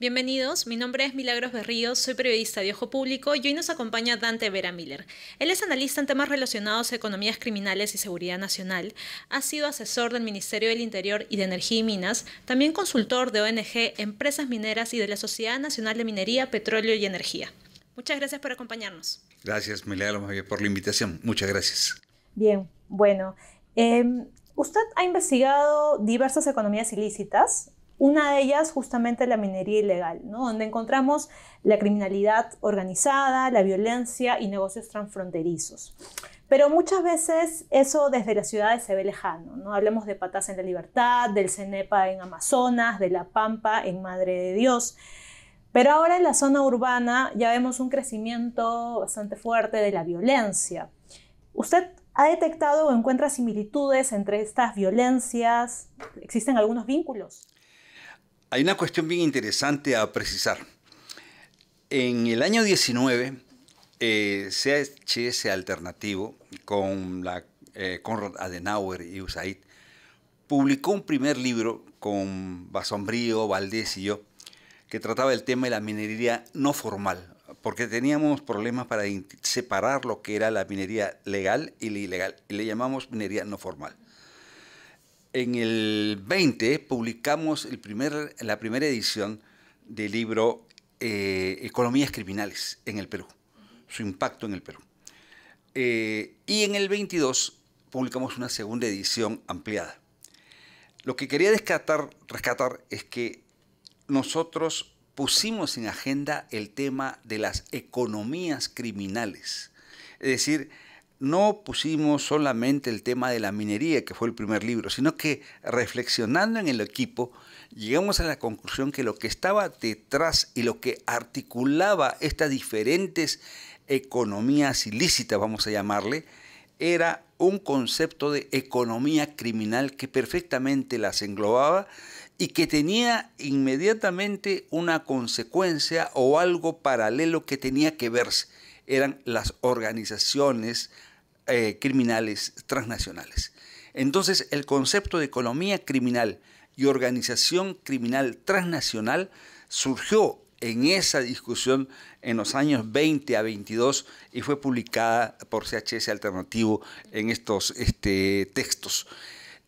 Bienvenidos, mi nombre es Milagros Berríos, soy periodista de Ojo Público y hoy nos acompaña Dante Vera Miller. Él es analista en temas relacionados a economías criminales y seguridad nacional, ha sido asesor del Ministerio del Interior y de Energía y Minas, también consultor de ONG, empresas mineras y de la Sociedad Nacional de Minería, Petróleo y Energía. Muchas gracias por acompañarnos. Gracias, Milagros, por la invitación. Muchas gracias. Bien, bueno. Em, usted ha investigado diversas economías ilícitas una de ellas justamente la minería ilegal, donde encontramos la criminalidad organizada, la violencia y negocios transfronterizos. Pero muchas veces eso desde las ciudades se ve lejano. ¿no? Hablemos de Patas en la Libertad, del Cenepa en Amazonas, de La Pampa en Madre de Dios. Pero ahora en la zona urbana ya vemos un crecimiento bastante fuerte de la violencia. ¿Usted ha detectado o encuentra similitudes entre estas violencias? ¿Existen algunos vínculos? Hay una cuestión bien interesante a precisar. En el año 19, eh, CHS Alternativo, con la, eh, Conrad Adenauer y USAID, publicó un primer libro con Basombrío, Valdés y yo, que trataba el tema de la minería no formal, porque teníamos problemas para separar lo que era la minería legal y la ilegal, y le llamamos minería no formal. En el 20 publicamos la primera edición del libro eh, Economías Criminales en el Perú, su impacto en el Perú. Eh, y en el 22 publicamos una segunda edición ampliada. Lo que quería rescatar, rescatar es que nosotros pusimos en agenda el tema de las economías criminales. Es decir, no pusimos solamente el tema de la minería, que fue el primer libro, sino que reflexionando en el equipo, llegamos a la conclusión que lo que estaba detrás y lo que articulaba estas diferentes economías ilícitas, vamos a llamarle, era un concepto de economía criminal que perfectamente las englobaba y que tenía inmediatamente una consecuencia o algo paralelo que tenía que verse. Eran las organizaciones eh, criminales transnacionales. Entonces, el concepto de economía criminal y organización criminal transnacional surgió en esa discusión en los años 20 a 22 y fue publicada por CHS Alternativo en estos este, textos.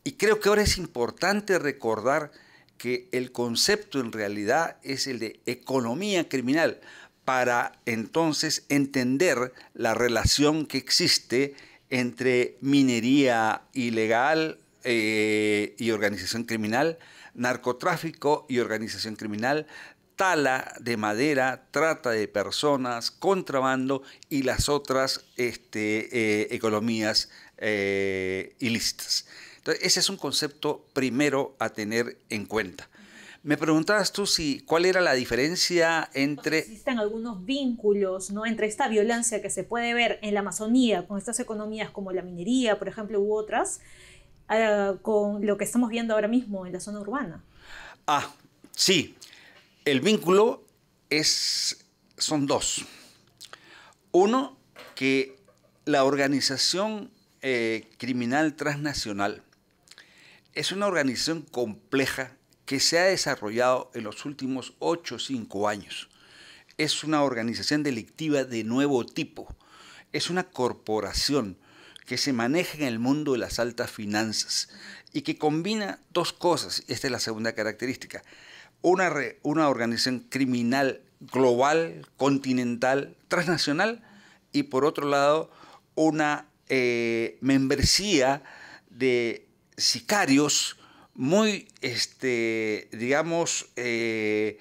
Y creo que ahora es importante recordar que el concepto en realidad es el de economía criminal para entonces entender la relación que existe entre minería ilegal eh, y organización criminal, narcotráfico y organización criminal, tala de madera, trata de personas, contrabando y las otras este, eh, economías eh, ilícitas. Entonces, ese es un concepto primero a tener en cuenta. Me preguntabas tú si cuál era la diferencia entre... Existen algunos vínculos ¿no? entre esta violencia que se puede ver en la Amazonía con estas economías como la minería, por ejemplo, u otras, eh, con lo que estamos viendo ahora mismo en la zona urbana. Ah, sí. El vínculo es, son dos. Uno, que la organización eh, criminal transnacional es una organización compleja que se ha desarrollado en los últimos 8 o 5 años. Es una organización delictiva de nuevo tipo. Es una corporación que se maneja en el mundo de las altas finanzas y que combina dos cosas. Esta es la segunda característica. Una, una organización criminal global, continental, transnacional y por otro lado una eh, membresía de sicarios muy, este, digamos, eh,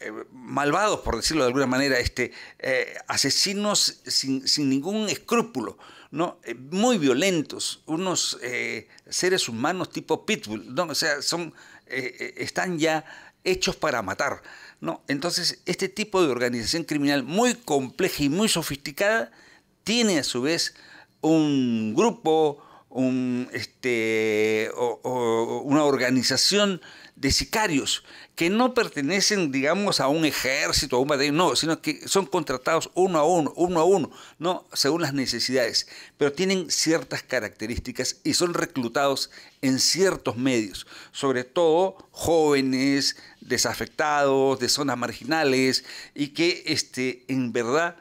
eh, malvados, por decirlo de alguna manera, este, eh, asesinos sin, ningún escrúpulo, ¿no? muy violentos, unos seres humanos tipo pitbull, ¿no? o sea, son, están ya hechos para matar. ¿no? Entonces, este tipo de organización criminal muy compleja y muy sofisticada tiene a su vez un grupo, un, este, una organización de sicarios que no pertenecen, digamos, a un ejército, a un batallón, no, sino que son contratados uno a uno, uno a uno, no, según las necesidades, pero tienen ciertas características y son reclutados en ciertos medios, sobre todo jóvenes, desafectados, de zonas marginales y que este, en verdad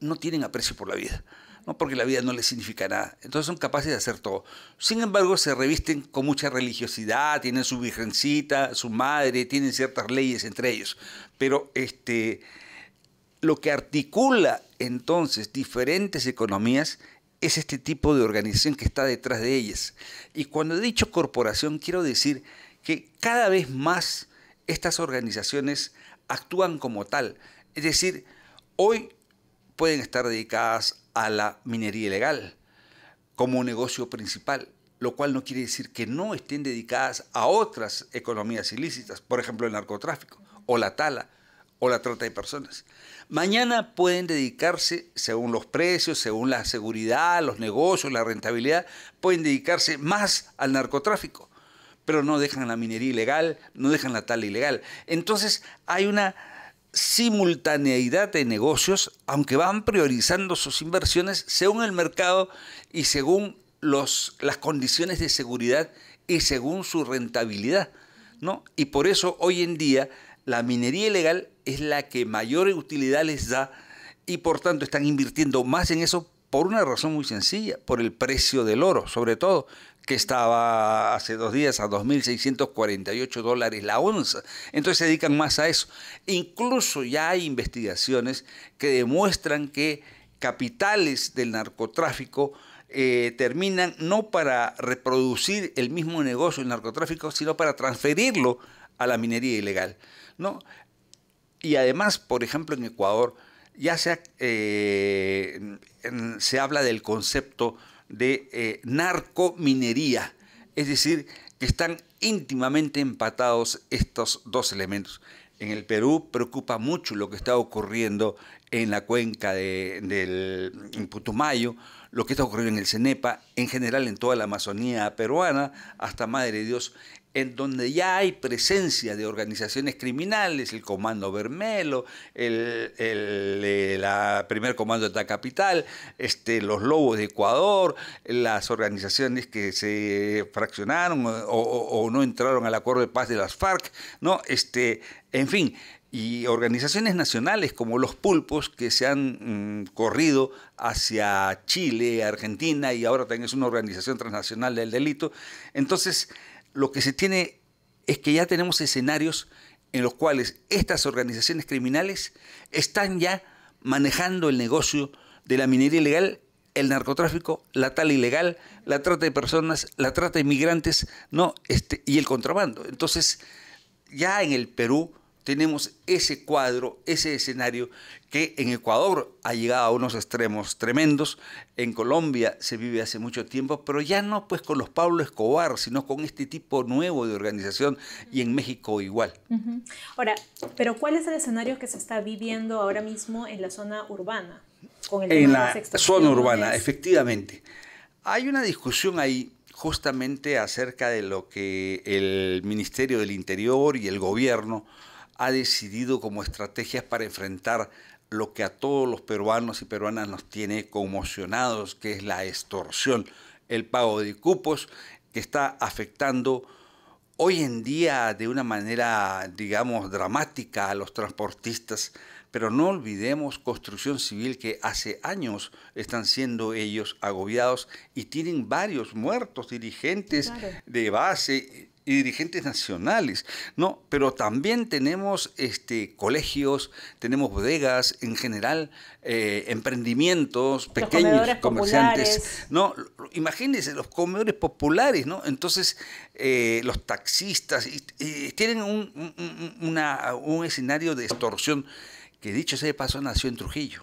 no tienen aprecio por la vida. ¿No? porque la vida no les significa nada. Entonces son capaces de hacer todo. Sin embargo, se revisten con mucha religiosidad, tienen su virgencita, su madre, tienen ciertas leyes entre ellos. Pero este, lo que articula entonces diferentes economías es este tipo de organización que está detrás de ellas. Y cuando he dicho corporación, quiero decir que cada vez más estas organizaciones actúan como tal. Es decir, hoy pueden estar dedicadas a la minería ilegal como negocio principal, lo cual no quiere decir que no estén dedicadas a otras economías ilícitas, por ejemplo el narcotráfico o la tala o la trata de personas. Mañana pueden dedicarse, según los precios, según la seguridad, los negocios, la rentabilidad, pueden dedicarse más al narcotráfico, pero no dejan la minería ilegal, no dejan la tala ilegal. Entonces hay una simultaneidad de negocios, aunque van priorizando sus inversiones según el mercado y según los, las condiciones de seguridad y según su rentabilidad. ¿no? Y por eso hoy en día la minería ilegal es la que mayor utilidad les da y por tanto están invirtiendo más en eso por una razón muy sencilla, por el precio del oro, sobre todo, que estaba hace dos días a 2.648 dólares la onza. Entonces se dedican más a eso. Incluso ya hay investigaciones que demuestran que capitales del narcotráfico eh, terminan no para reproducir el mismo negocio del narcotráfico, sino para transferirlo a la minería ilegal. ¿no? Y además, por ejemplo, en Ecuador, ya se, eh, se habla del concepto de eh, narcominería, es decir, que están íntimamente empatados estos dos elementos. En el Perú preocupa mucho lo que está ocurriendo en la cuenca de, del Putumayo, lo que está ocurriendo en el Cenepa, en general en toda la Amazonía peruana, hasta Madre de Dios, en donde ya hay presencia de organizaciones criminales, el Comando Bermelo, el, el, la primer comando de la capital, este, los Lobos de Ecuador, las organizaciones que se fraccionaron o, no entraron al acuerdo de paz de las FARC, ¿no? Este, en fin, y organizaciones nacionales como los pulpos que se han mm, corrido hacia Chile, Argentina y ahora también es una organización transnacional del delito. Entonces, lo que se tiene es que ya tenemos escenarios en los cuales estas organizaciones criminales están ya manejando el negocio de la minería ilegal, el narcotráfico, la tala ilegal, la trata de personas, la trata de inmigrantes, no, este, y el contrabando. Entonces, ya en el Perú tenemos ese cuadro, ese escenario que en Ecuador ha llegado a unos extremos tremendos, en Colombia se vive hace mucho tiempo, pero ya no pues con los Pablo Escobar, sino con este tipo nuevo de organización y en México igual. Ahora, pero ¿cuál es el escenario que se está viviendo ahora mismo en la zona urbana? en la zona urbana, efectivamente. Hay una discusión ahí justamente acerca de lo que el Ministerio del Interior y el gobierno ha decidido como estrategias para enfrentar lo que a todos los peruanos y peruanas nos tiene conmocionados, que es la extorsión, el pago de cupos, que está afectando hoy en día de una manera, digamos, dramática a los transportistas, pero no olvidemos construcción civil que hace años están siendo ellos agobiados y tienen varios muertos dirigentes de base y dirigentes nacionales, ¿no? Pero también tenemos este, colegios, tenemos bodegas, en general, eh, emprendimientos, pequeños comerciantes, ¿no? Imagínense, los comedores populares, ¿no? Entonces, eh, los taxistas tienen un, un escenario de extorsión que, dicho sea de paso, nació en Trujillo.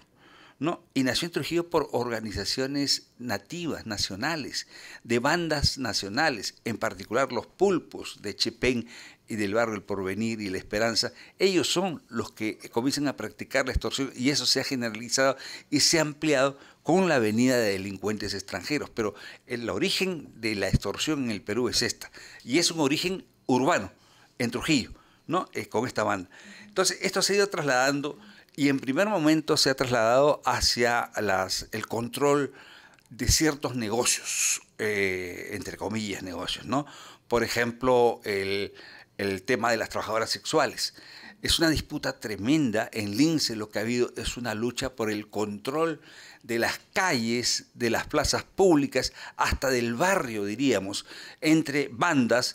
Y nació Trujillo por organizaciones nativas, nacionales, de bandas nacionales, en particular los pulpos de Chepén y del barrio El Porvenir y La Esperanza. Ellos son los que comienzan a practicar la extorsión y eso se ha generalizado y se ha ampliado con la venida de delincuentes extranjeros. Pero el origen de la extorsión en el Perú es esta, y es un origen urbano en Trujillo, ¿no? Eh, con esta banda. Entonces, esto se ha ido trasladando y en primer momento se ha trasladado hacia las, el control de ciertos negocios, eh, entre comillas negocios, ¿no? Por ejemplo, el, el tema de las trabajadoras sexuales. Es una disputa tremenda en Lince, lo que ha habido es una lucha por el control de las calles, de las plazas públicas, hasta del barrio, diríamos, entre bandas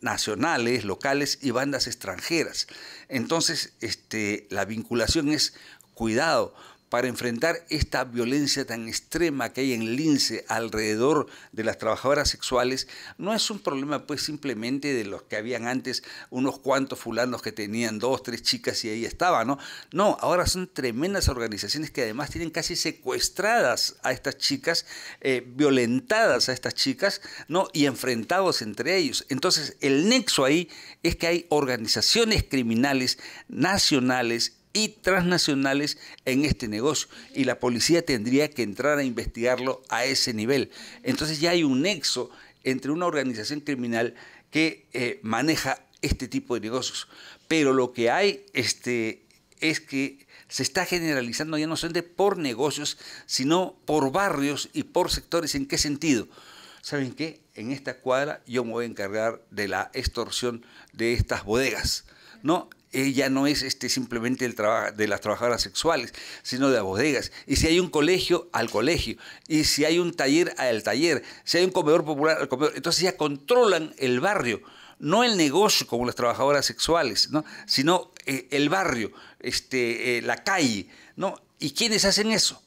nacionales, locales y bandas extranjeras. Entonces, este, la vinculación es cuidado, para enfrentar esta violencia tan extrema que hay en Lince alrededor de las trabajadoras sexuales, no es un problema pues simplemente de los que habían antes unos cuantos fulanos que tenían dos, tres chicas y ahí estaban, ¿no? No, ahora son tremendas organizaciones que además tienen casi secuestradas a estas chicas, eh, violentadas a estas chicas, ¿no? Y enfrentados entre ellos. Entonces, el nexo ahí es que hay organizaciones criminales nacionales y transnacionales en este negocio y la policía tendría que entrar a investigarlo a ese nivel. Entonces ya hay un nexo entre una organización criminal que eh, maneja este tipo de negocios. Pero lo que hay este, es que se está generalizando ya no solamente por negocios, sino por barrios y por sectores. ¿En qué sentido? ¿Saben qué? En esta cuadra yo me voy a encargar de la extorsión de estas bodegas. ¿no? Ella no es este, simplemente el de las trabajadoras sexuales, sino de las bodegas. Y si hay un colegio, al colegio. Y si hay un taller, al taller. Si hay un comedor popular, al comedor. Entonces ya controlan el barrio. No el negocio como las trabajadoras sexuales, ¿no? sino eh, el barrio, este, eh, la calle. ¿no? ¿Y quiénes hacen eso?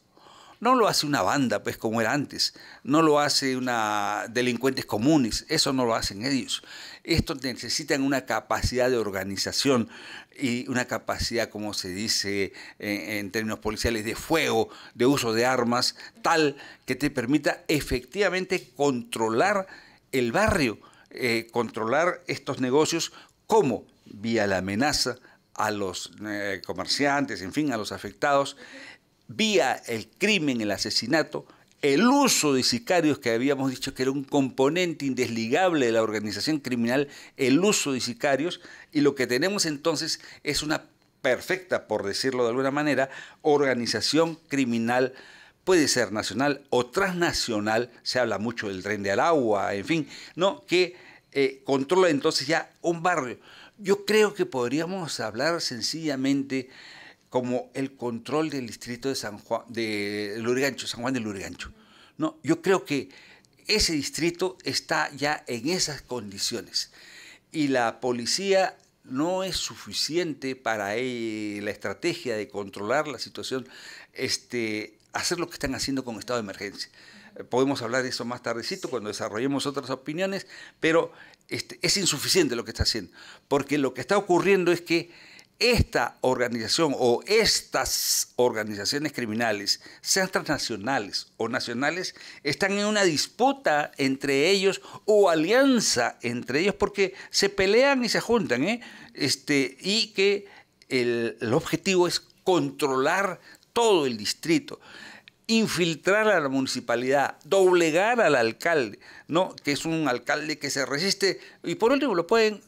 No lo hace una banda, pues como era antes. No lo hace una delincuentes comunes. Eso no lo hacen ellos. Esto necesitan una capacidad de organización y una capacidad, como se dice eh, en, términos policiales, de fuego, de uso de armas, tal que te permita efectivamente controlar el barrio, eh, controlar estos negocios, como vía la amenaza a los eh, comerciantes, en fin, a los afectados, vía el crimen, el asesinato, el uso de sicarios, que habíamos dicho que era un componente indesligable de la organización criminal, el uso de sicarios, y lo que tenemos entonces es una perfecta, por decirlo de alguna manera, organización criminal, puede ser nacional o transnacional, se habla mucho del tren de Aragua, en fin, ¿no? que eh, controla entonces ya un barrio. Yo creo que podríamos hablar sencillamente como el control del distrito de San Juan, de Lurigancho, San Juan de Lurigancho. No, yo creo que ese distrito está ya en esas condiciones y la policía no es suficiente para la estrategia de controlar la situación, este, hacer lo que están haciendo con estado de emergencia. Podemos hablar de eso más tardecito cuando desarrollemos otras opiniones, pero este, es insuficiente lo que está haciendo, porque lo que está ocurriendo es que esta organización o estas organizaciones criminales, sean transnacionales o nacionales, están en una disputa entre ellos o alianza entre ellos porque se pelean y se juntan, ¿eh? este, y que el, el objetivo es controlar todo el distrito infiltrar a la municipalidad, doblegar al alcalde, ¿no? que es un alcalde que se resiste, y por último lo pueden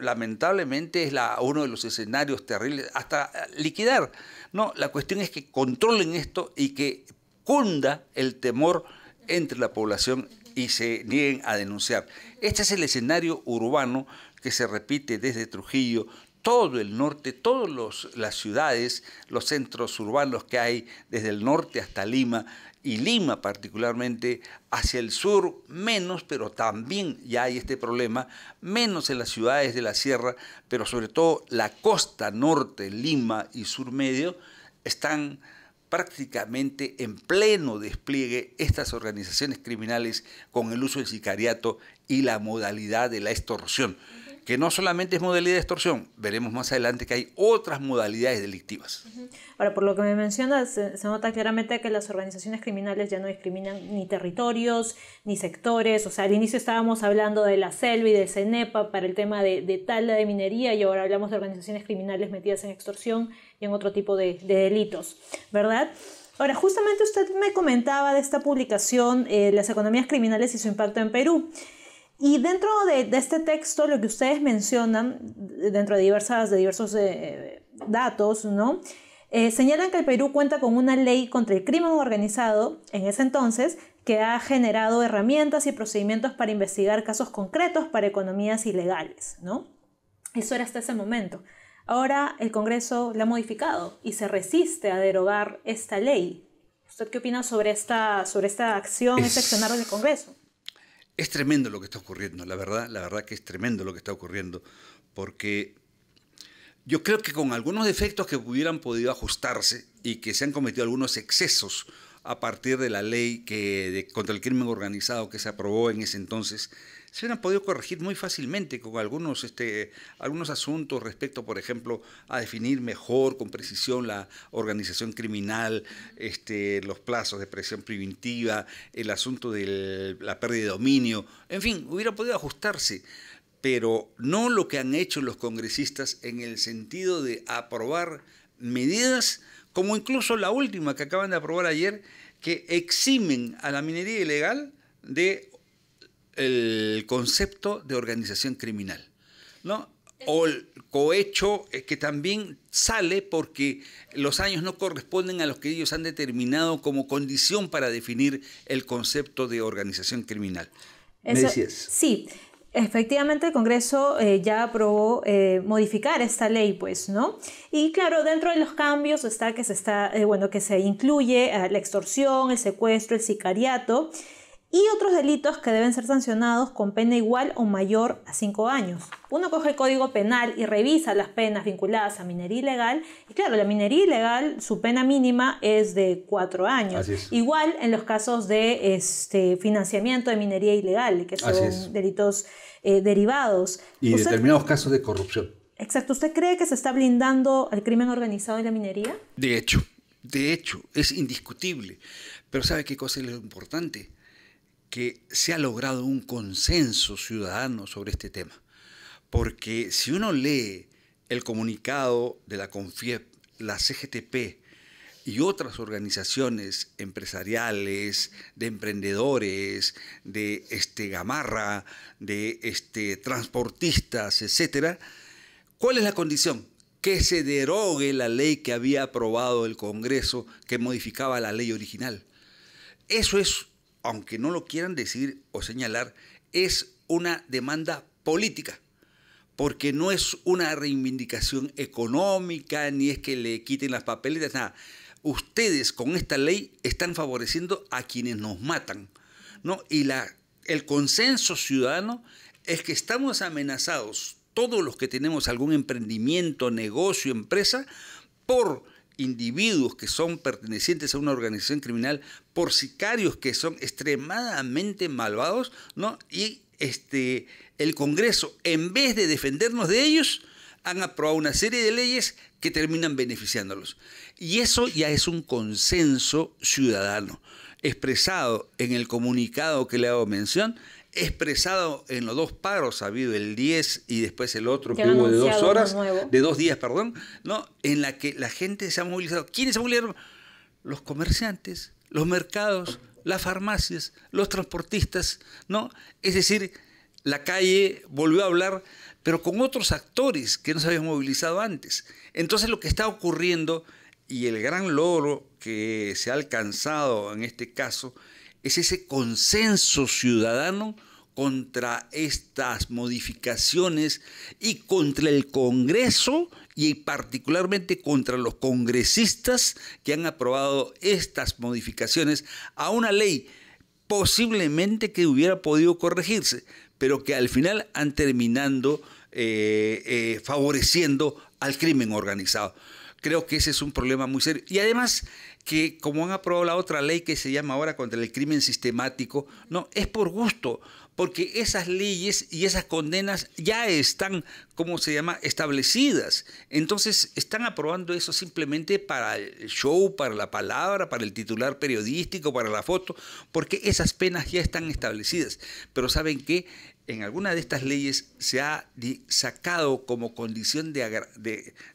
lamentablemente es uno de los escenarios terribles, hasta liquidar. No, la cuestión es que controlen esto y que cunda el temor entre la población y se nieguen a denunciar. Este es el escenario urbano que se repite desde Trujillo, todo el norte, todas las ciudades, los centros urbanos que hay desde el norte hasta Lima, y Lima particularmente, hacia el sur menos, pero también ya hay este problema, menos en las ciudades de la sierra, pero sobre todo la costa norte, Lima y sur medio, están prácticamente en pleno despliegue estas organizaciones criminales con el uso del sicariato y la modalidad de la extorsión que no solamente es modalidad de extorsión, veremos más adelante que hay otras modalidades delictivas. Ahora, por lo que me mencionas, se, nota claramente que las organizaciones criminales ya no discriminan ni territorios, ni sectores, o sea, al inicio estábamos hablando de la selva y del CENEPA para el tema de, de de minería y ahora hablamos de organizaciones criminales metidas en extorsión y en otro tipo de, delitos, ¿verdad? Ahora, justamente usted me comentaba de esta publicación, eh, Las economías criminales y su impacto en Perú. Y dentro de, este texto, lo que ustedes mencionan, dentro de, diversas, de diversos eh, datos, ¿no? Eh, señalan que el Perú cuenta con una ley contra el crimen organizado en ese entonces que ha generado herramientas y procedimientos para investigar casos concretos para economías ilegales, ¿no? Eso era hasta ese momento. Ahora el Congreso la ha modificado y se resiste a derogar esta ley. ¿Usted qué opina sobre esta, sobre esta acción excepcional del Congreso? Es tremendo lo que está ocurriendo, la verdad, la verdad que es tremendo lo que está ocurriendo, porque yo creo que con algunos defectos que hubieran podido ajustarse y que se han cometido algunos excesos a partir de la ley que, contra el crimen organizado que se aprobó en ese entonces, se hubieran podido corregir muy fácilmente con algunos, este, algunos asuntos respecto, por ejemplo, a definir mejor, con precisión, la organización criminal, este, los plazos de presión preventiva, el asunto de la pérdida de dominio, en fin, hubiera podido ajustarse. Pero no lo que han hecho los congresistas en el sentido de aprobar medidas como incluso la última que acaban de aprobar ayer, que eximen a la minería ilegal de el concepto de organización criminal, ¿no? O el cohecho eh, que también sale porque los años no corresponden a los que ellos han determinado como condición para definir el concepto de organización criminal. ¿Me decías? Sí, Efectivamente, el Congreso eh, ya aprobó eh, modificar esta ley, pues, ¿no? Y claro, dentro de los cambios está que se está, bueno, que se incluye la extorsión, el secuestro, el sicariato y otros delitos que deben ser sancionados con pena igual o mayor a 5 años. Uno coge el Código Penal y revisa las penas vinculadas a minería ilegal y claro, la minería ilegal su pena mínima es de 4 años. Igual en los casos de este, financiamiento de minería ilegal, que son delitos eh, derivados. Y determinados casos de corrupción. Exacto. ¿Usted cree que se está blindando al crimen organizado y la minería? De hecho, de hecho, es indiscutible. Pero ¿sabe qué cosa es lo importante? Que se ha logrado un consenso ciudadano sobre este tema. Porque si uno lee el comunicado de la CONFIEP, la CGTP y otras organizaciones empresariales, de emprendedores, de este, gamarra, de este, transportistas, etc., ¿cuál es la condición? Que se derogue la ley que había aprobado el Congreso que modificaba la ley original. Eso es aunque no lo quieran decir o señalar, es una demanda política, porque no es una reivindicación económica, ni es que le quiten las papeletas, nada. Ustedes con esta ley están favoreciendo a quienes nos matan, ¿no? Y la, el consenso ciudadano es que estamos amenazados, todos los que tenemos algún emprendimiento, negocio, empresa, por individuos que son pertenecientes a una organización criminal, por sicarios que son extremadamente malvados, ¿no? Y este, el Congreso, en vez de defendernos de ellos, han aprobado una serie de leyes que terminan beneficiándolos. Y eso ya es un consenso ciudadano, expresado en el comunicado que le hago mención, expresado en los dos paros, ha habido el 10 y después el otro que, hubo de dos horas, de dos días, perdón, ¿no? en la que la gente se ha movilizado. ¿Quiénes se movilizaron? Los comerciantes, los mercados, las farmacias, los transportistas, ¿no? Es decir, la calle volvió a hablar, pero con otros actores que no se habían movilizado antes. Entonces lo que está ocurriendo y el gran logro que se ha alcanzado en este caso es ese consenso ciudadano contra estas modificaciones y contra el Congreso y particularmente contra los congresistas que han aprobado estas modificaciones a una ley posiblemente que hubiera podido corregirse, pero que al final han terminado eh, eh, favoreciendo al crimen organizado. Creo que ese es un problema muy serio. Y además que como han aprobado la otra ley que se llama ahora contra el crimen sistemático, no, es por gusto, porque esas leyes y esas condenas ya están, ¿cómo se llama?, establecidas. Entonces, están aprobando eso simplemente para el show, para la palabra, para el titular periodístico, para la foto, porque esas penas ya están establecidas. Pero ¿saben qué? en alguna de estas leyes se ha sacado como condición de,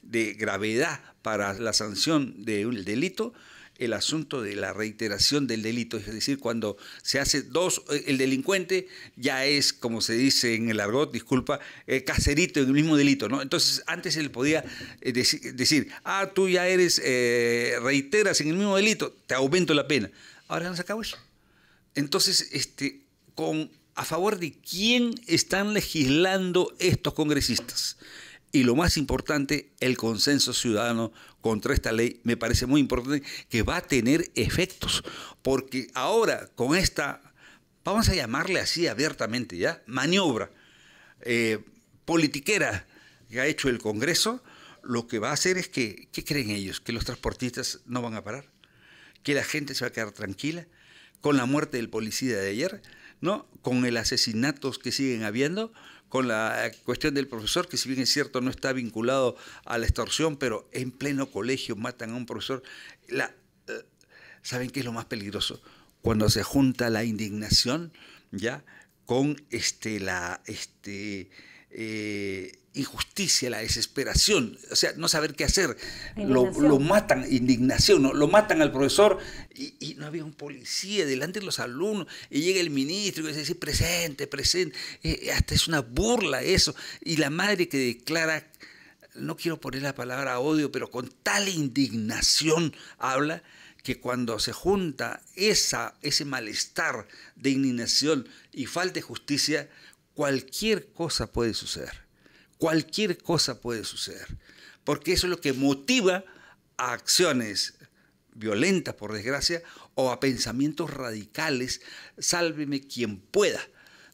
de, gravedad para la sanción de un delito el asunto de la reiteración del delito, es decir, cuando se hace dos, eh, el delincuente ya es, como se dice en el argot, disculpa, eh, caserito en el mismo delito, ¿no? Entonces, antes él podía eh, decir, ah, tú ya eres, reiteras en el mismo delito, te aumento la pena. Ahora no se acabó eso. Entonces, este, con, ¿a favor de quién están legislando estos congresistas? Y lo más importante, el consenso ciudadano contra esta ley me parece muy importante que va a tener efectos. Porque ahora con esta, vamos a llamarle así abiertamente, ¿ya? Maniobra eh, politiquera que ha hecho el Congreso, lo que va a hacer es que, ¿qué creen ellos? Que los transportistas no van a parar, que la gente se va a quedar tranquila con la muerte del policía de ayer, ¿no? Con el asesinatos que siguen habiendo, con la cuestión del profesor, que si bien es cierto no está vinculado a la extorsión, pero en pleno colegio matan a un profesor. Eh, ¿Saben qué es lo más peligroso? Cuando se junta la indignación, ¿ya? Con este, la, este, eh, injusticia, la desesperación, o sea, no saber qué hacer. Lo, matan, indignación, ¿no? lo matan al profesor y, no había un policía delante de los alumnos y llega el ministro y dice, presente, presente, eh, hasta es una burla eso. Y la madre que declara, no quiero poner la palabra odio, pero con tal indignación habla que cuando se junta esa, ese malestar de indignación y falta de justicia, cualquier cosa puede suceder cualquier cosa puede suceder, porque eso es lo que motiva a acciones violentas, por desgracia, o a pensamientos radicales, sálveme quien pueda.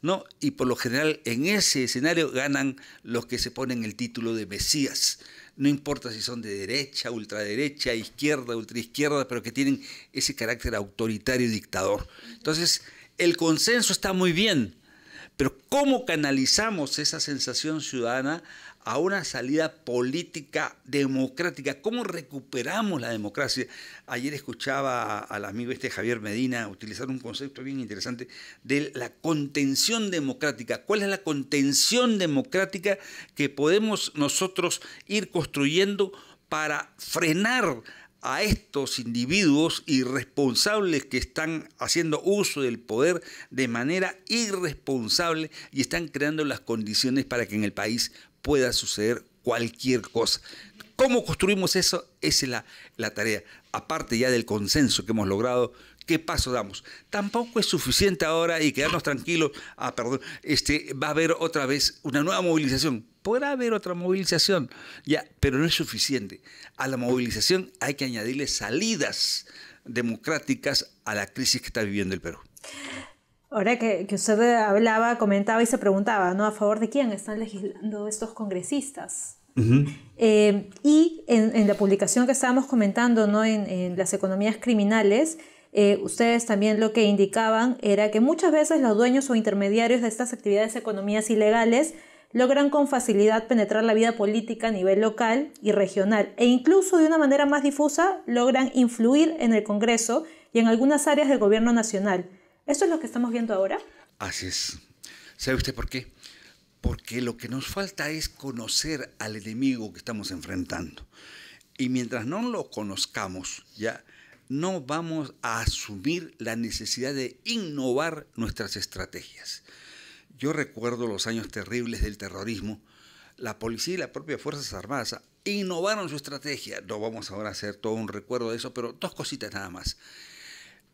¿no? Y por lo general en ese escenario ganan los que se ponen el título de Mesías. No importa si son de derecha, ultraderecha, izquierda, ultraizquierda, pero que tienen ese carácter autoritario y dictador. Entonces, el consenso está muy bien, pero ¿cómo canalizamos esa sensación ciudadana a una salida política democrática? ¿Cómo recuperamos la democracia? Ayer escuchaba al amigo este Javier Medina utilizar un concepto bien interesante de la contención democrática. ¿Cuál es la contención democrática que podemos nosotros ir construyendo para frenar a estos individuos irresponsables que están haciendo uso del poder de manera irresponsable y están creando las condiciones para que en el país pueda suceder cualquier cosa. ¿Cómo construimos eso? Esa es la, la tarea. Aparte ya del consenso que hemos logrado ¿qué paso damos? Tampoco es suficiente ahora y quedarnos tranquilos, ah, perdón, este, va a haber otra vez una nueva movilización. Podrá haber otra movilización, ya, pero no es suficiente. A la movilización hay que añadirle salidas democráticas a la crisis que está viviendo el Perú. Ahora que, usted hablaba, comentaba y se preguntaba, ¿no? ¿A favor de quién están legislando estos congresistas? Eh, y en, la publicación que estábamos comentando, ¿no? En, en las economías criminales, eh, ustedes también lo que indicaban era que muchas veces los dueños o intermediarios de estas actividades economías ilegales logran con facilidad penetrar la vida política a nivel local y regional e incluso de una manera más difusa logran influir en el Congreso y en algunas áreas del gobierno nacional. ¿Esto es lo que estamos viendo ahora? Así es. ¿Sabe usted por qué? Porque lo que nos falta es conocer al enemigo que estamos enfrentando. Y mientras no lo conozcamos, ya no vamos a asumir la necesidad de innovar nuestras estrategias. Yo recuerdo los años terribles del terrorismo. La policía y las propias Fuerzas Armadas innovaron su estrategia. No vamos ahora a hacer todo un recuerdo de eso, pero dos cositas nada más.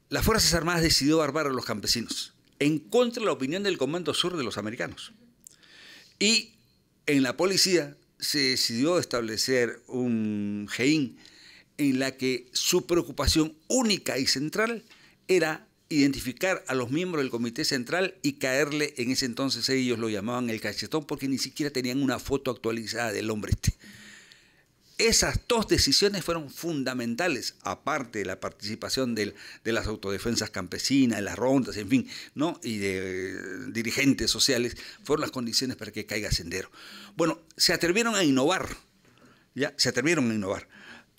Las Fuerzas Armadas decidió barbar a los campesinos en contra de la opinión del Comando Sur de los americanos. Y en la policía se decidió establecer un GEIN en la que su preocupación única y central era identificar a los miembros del comité central y caerle, en ese entonces ellos lo llamaban el cachetón porque ni siquiera tenían una foto actualizada del hombre este. Esas dos decisiones fueron fundamentales, aparte de la participación de las autodefensas campesinas, de las rondas, en fin, ¿no? y de eh, dirigentes sociales, fueron las condiciones para que caiga Sendero. Bueno, se atrevieron a innovar, ¿ya? Se atrevieron a innovar.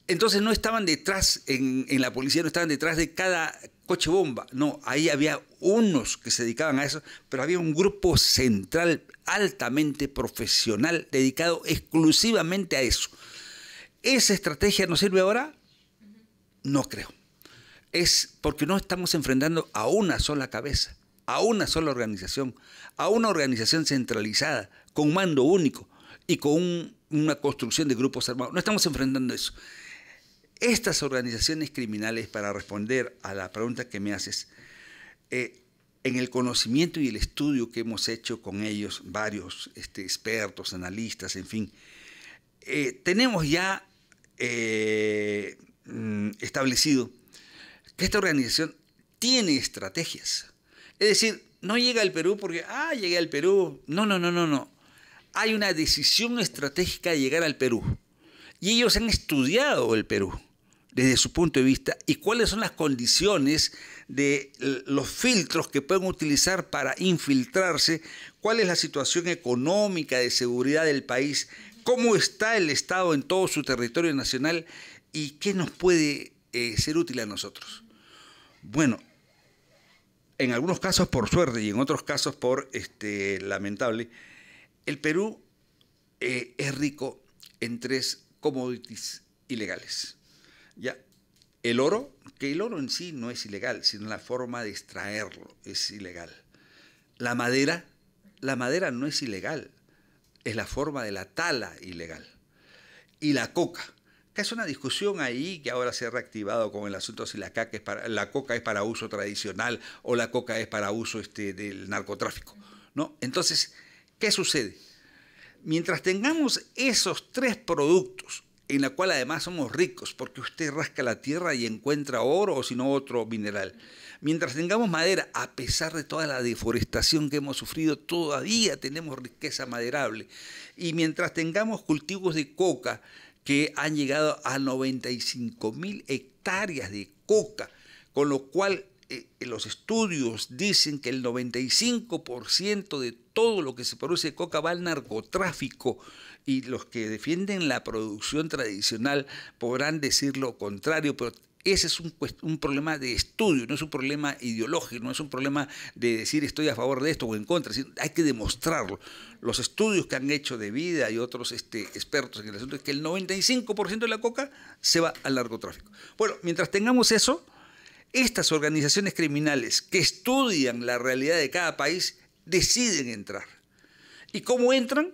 Entonces no estaban detrás, en, la policía no estaban detrás de cada coche bomba, no, ahí había unos que se dedicaban a eso, pero había un grupo central altamente profesional dedicado exclusivamente a eso. ¿Esa estrategia nos sirve ahora? No creo. es porque no estamos enfrentando a una sola cabeza, a una sola organización, a una organización centralizada, con mando único y con una construcción de grupos armados. No estamos enfrentando eso. Estas organizaciones criminales, para responder a la pregunta que me haces, eh, en el conocimiento y el estudio que hemos hecho con ellos, varios este, expertos, analistas, en fin, eh, tenemos ya eh, mm, establecido que esta organización tiene estrategias. Es decir, no llega al Perú porque, ah, llegué al Perú. No, no, no, no, no. Hay una decisión estratégica de llegar al Perú. Y ellos han estudiado el Perú desde su punto de vista y cuáles son las condiciones de los filtros que pueden utilizar para infiltrarse, cuál es la situación económica de seguridad del país, cómo está el Estado en todo su territorio nacional y qué nos puede eh, ser útil a nosotros. Bueno, en algunos casos por suerte y en otros casos por este, lamentable, el Perú eh, es rico en tres commodities ilegales. Ya, el oro, que el oro en sí no es ilegal, sino la forma de extraerlo es ilegal. La madera, la madera no es ilegal, es la forma de la tala ilegal. Y la coca, que es una discusión ahí que ahora se ha reactivado con el asunto si la, es para, la coca es para uso tradicional o la coca es para uso este, del narcotráfico. ¿no? Entonces, ¿qué sucede? Mientras tengamos esos tres productos, en la cual además somos ricos, porque usted rasca la tierra y encuentra oro o si no otro mineral. Mientras tengamos madera, a pesar de toda la deforestación que hemos sufrido, todavía tenemos riqueza maderable. Y mientras tengamos cultivos de coca, que han llegado a 95 mil hectáreas de coca, con lo cual eh, los estudios dicen que el 95% de todo lo que se produce de coca va al narcotráfico y los que defienden la producción tradicional podrán decir lo contrario, pero ese es un, un, problema de estudio, no es un problema ideológico, no es un problema de decir estoy a favor de esto o en contra, hay que demostrarlo. Los estudios que han hecho de vida y otros este, expertos en el asunto es que el 95% de la coca se va al narcotráfico. Bueno, mientras tengamos eso, estas organizaciones criminales que estudian la realidad de cada país deciden entrar. ¿Y cómo entran?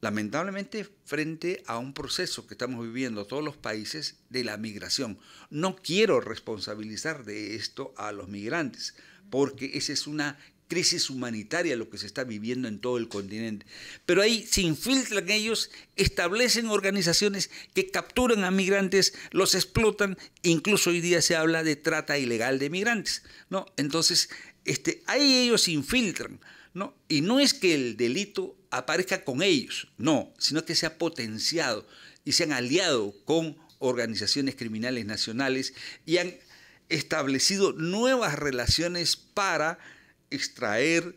Lamentablemente frente a un proceso que estamos viviendo todos los países de la migración. No quiero responsabilizar de esto a los migrantes, porque esa es una crisis humanitaria lo que se está viviendo en todo el continente. Pero ahí se infiltran ellos, establecen organizaciones que capturan a migrantes, los explotan, incluso hoy día se habla de trata ilegal de migrantes. ¿no? Entonces, este, ahí ellos se infiltran. ¿no? Y no es que el delito aparezca con ellos, no, sino que se ha potenciado y se han aliado con organizaciones criminales nacionales y han establecido nuevas relaciones para extraer,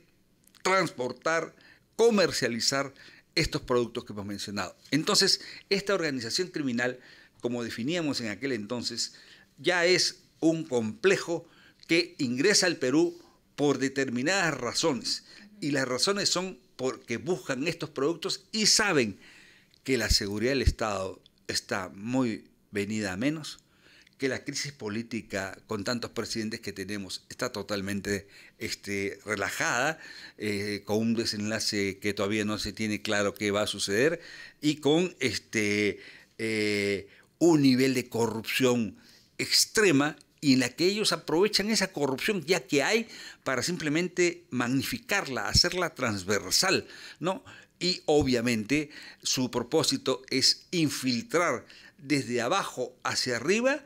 transportar, comercializar estos productos que hemos mencionado. Entonces, esta organización criminal, como definíamos en aquel entonces, ya es un complejo que ingresa al Perú por determinadas razones. Y las razones son porque buscan estos productos y saben que la seguridad del Estado está muy venida a menos, que la crisis política con tantos presidentes que tenemos está totalmente este, relajada, eh, con un desenlace que todavía no se tiene claro qué va a suceder y con este, eh, un nivel de corrupción extrema y en la que ellos aprovechan esa corrupción ya que hay para simplemente magnificarla, hacerla transversal, ¿no? Y obviamente su propósito es infiltrar desde abajo hacia arriba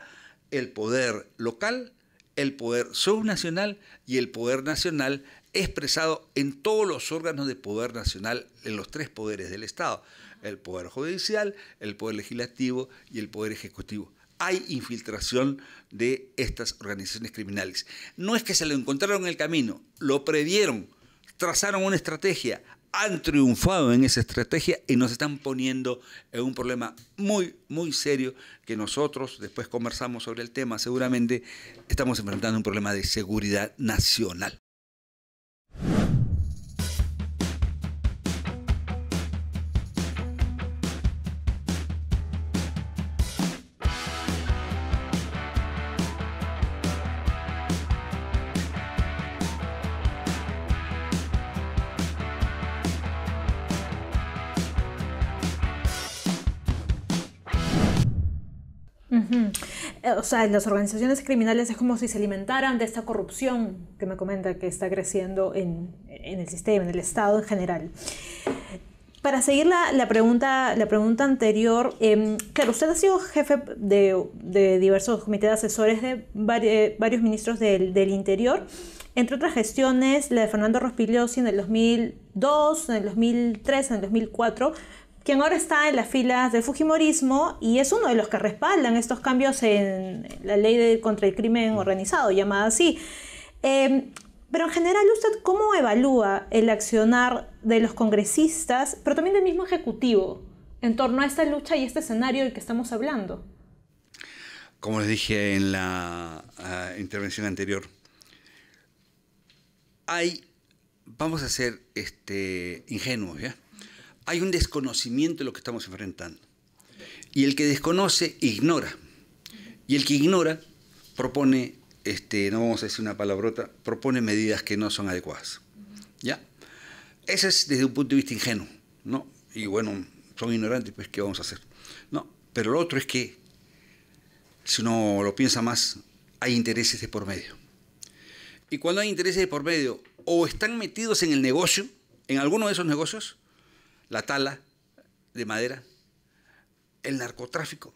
el poder local, el poder subnacional y el poder nacional expresado en todos los órganos de poder nacional, en los tres poderes del Estado, el poder judicial, el poder legislativo y el poder ejecutivo hay infiltración de estas organizaciones criminales. No es que se lo encontraron en el camino, lo previeron, trazaron una estrategia, han triunfado en esa estrategia y nos están poniendo en un problema muy, muy serio que nosotros, después conversamos sobre el tema, seguramente estamos enfrentando un problema de seguridad nacional. Sea, las organizaciones criminales es como si se alimentaran de esta corrupción que me comenta que está creciendo en, el sistema, en el Estado en general. Para seguir la, pregunta, la pregunta anterior, em, claro, usted ha sido jefe de, diversos comités de asesores de varios, ministros del, del, Interior, entre otras gestiones, la de Fernando Rospigliosi en el 2002, en el 2003, en el 2004, quien ahora está en las filas del Fujimorismo y es uno de los que respaldan estos cambios en la ley de, contra el crimen organizado, llamada así. Em, pero en general, ¿usted cómo evalúa el accionar de los congresistas, pero también del mismo Ejecutivo, en torno a esta lucha y este escenario del que estamos hablando? Como les dije en la ah, intervención anterior, hay, vamos a ser este, ingenuos, ¿ya? Hay un desconocimiento de lo que estamos enfrentando. Y el que desconoce ignora. Y el que ignora propone, este, no vamos a decir una palabrota, propone medidas que no son adecuadas. ¿Ya? Ese es desde un punto de vista ingenuo, ¿no? Y bueno, son ignorantes, pues, ¿qué vamos a hacer? No, pero lo otro es que, si uno lo piensa más, hay intereses de por medio. Y cuando hay intereses de por medio, o están metidos en el negocio, en alguno de esos negocios, la tala de madera, el narcotráfico,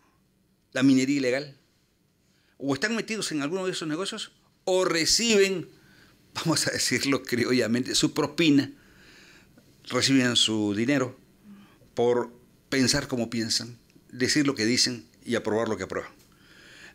la minería ilegal, o están metidos en alguno de esos negocios, o reciben, vamos a decirlo criollamente, su propina, reciben su dinero por pensar como piensan, decir lo que dicen y aprobar lo que aprueban.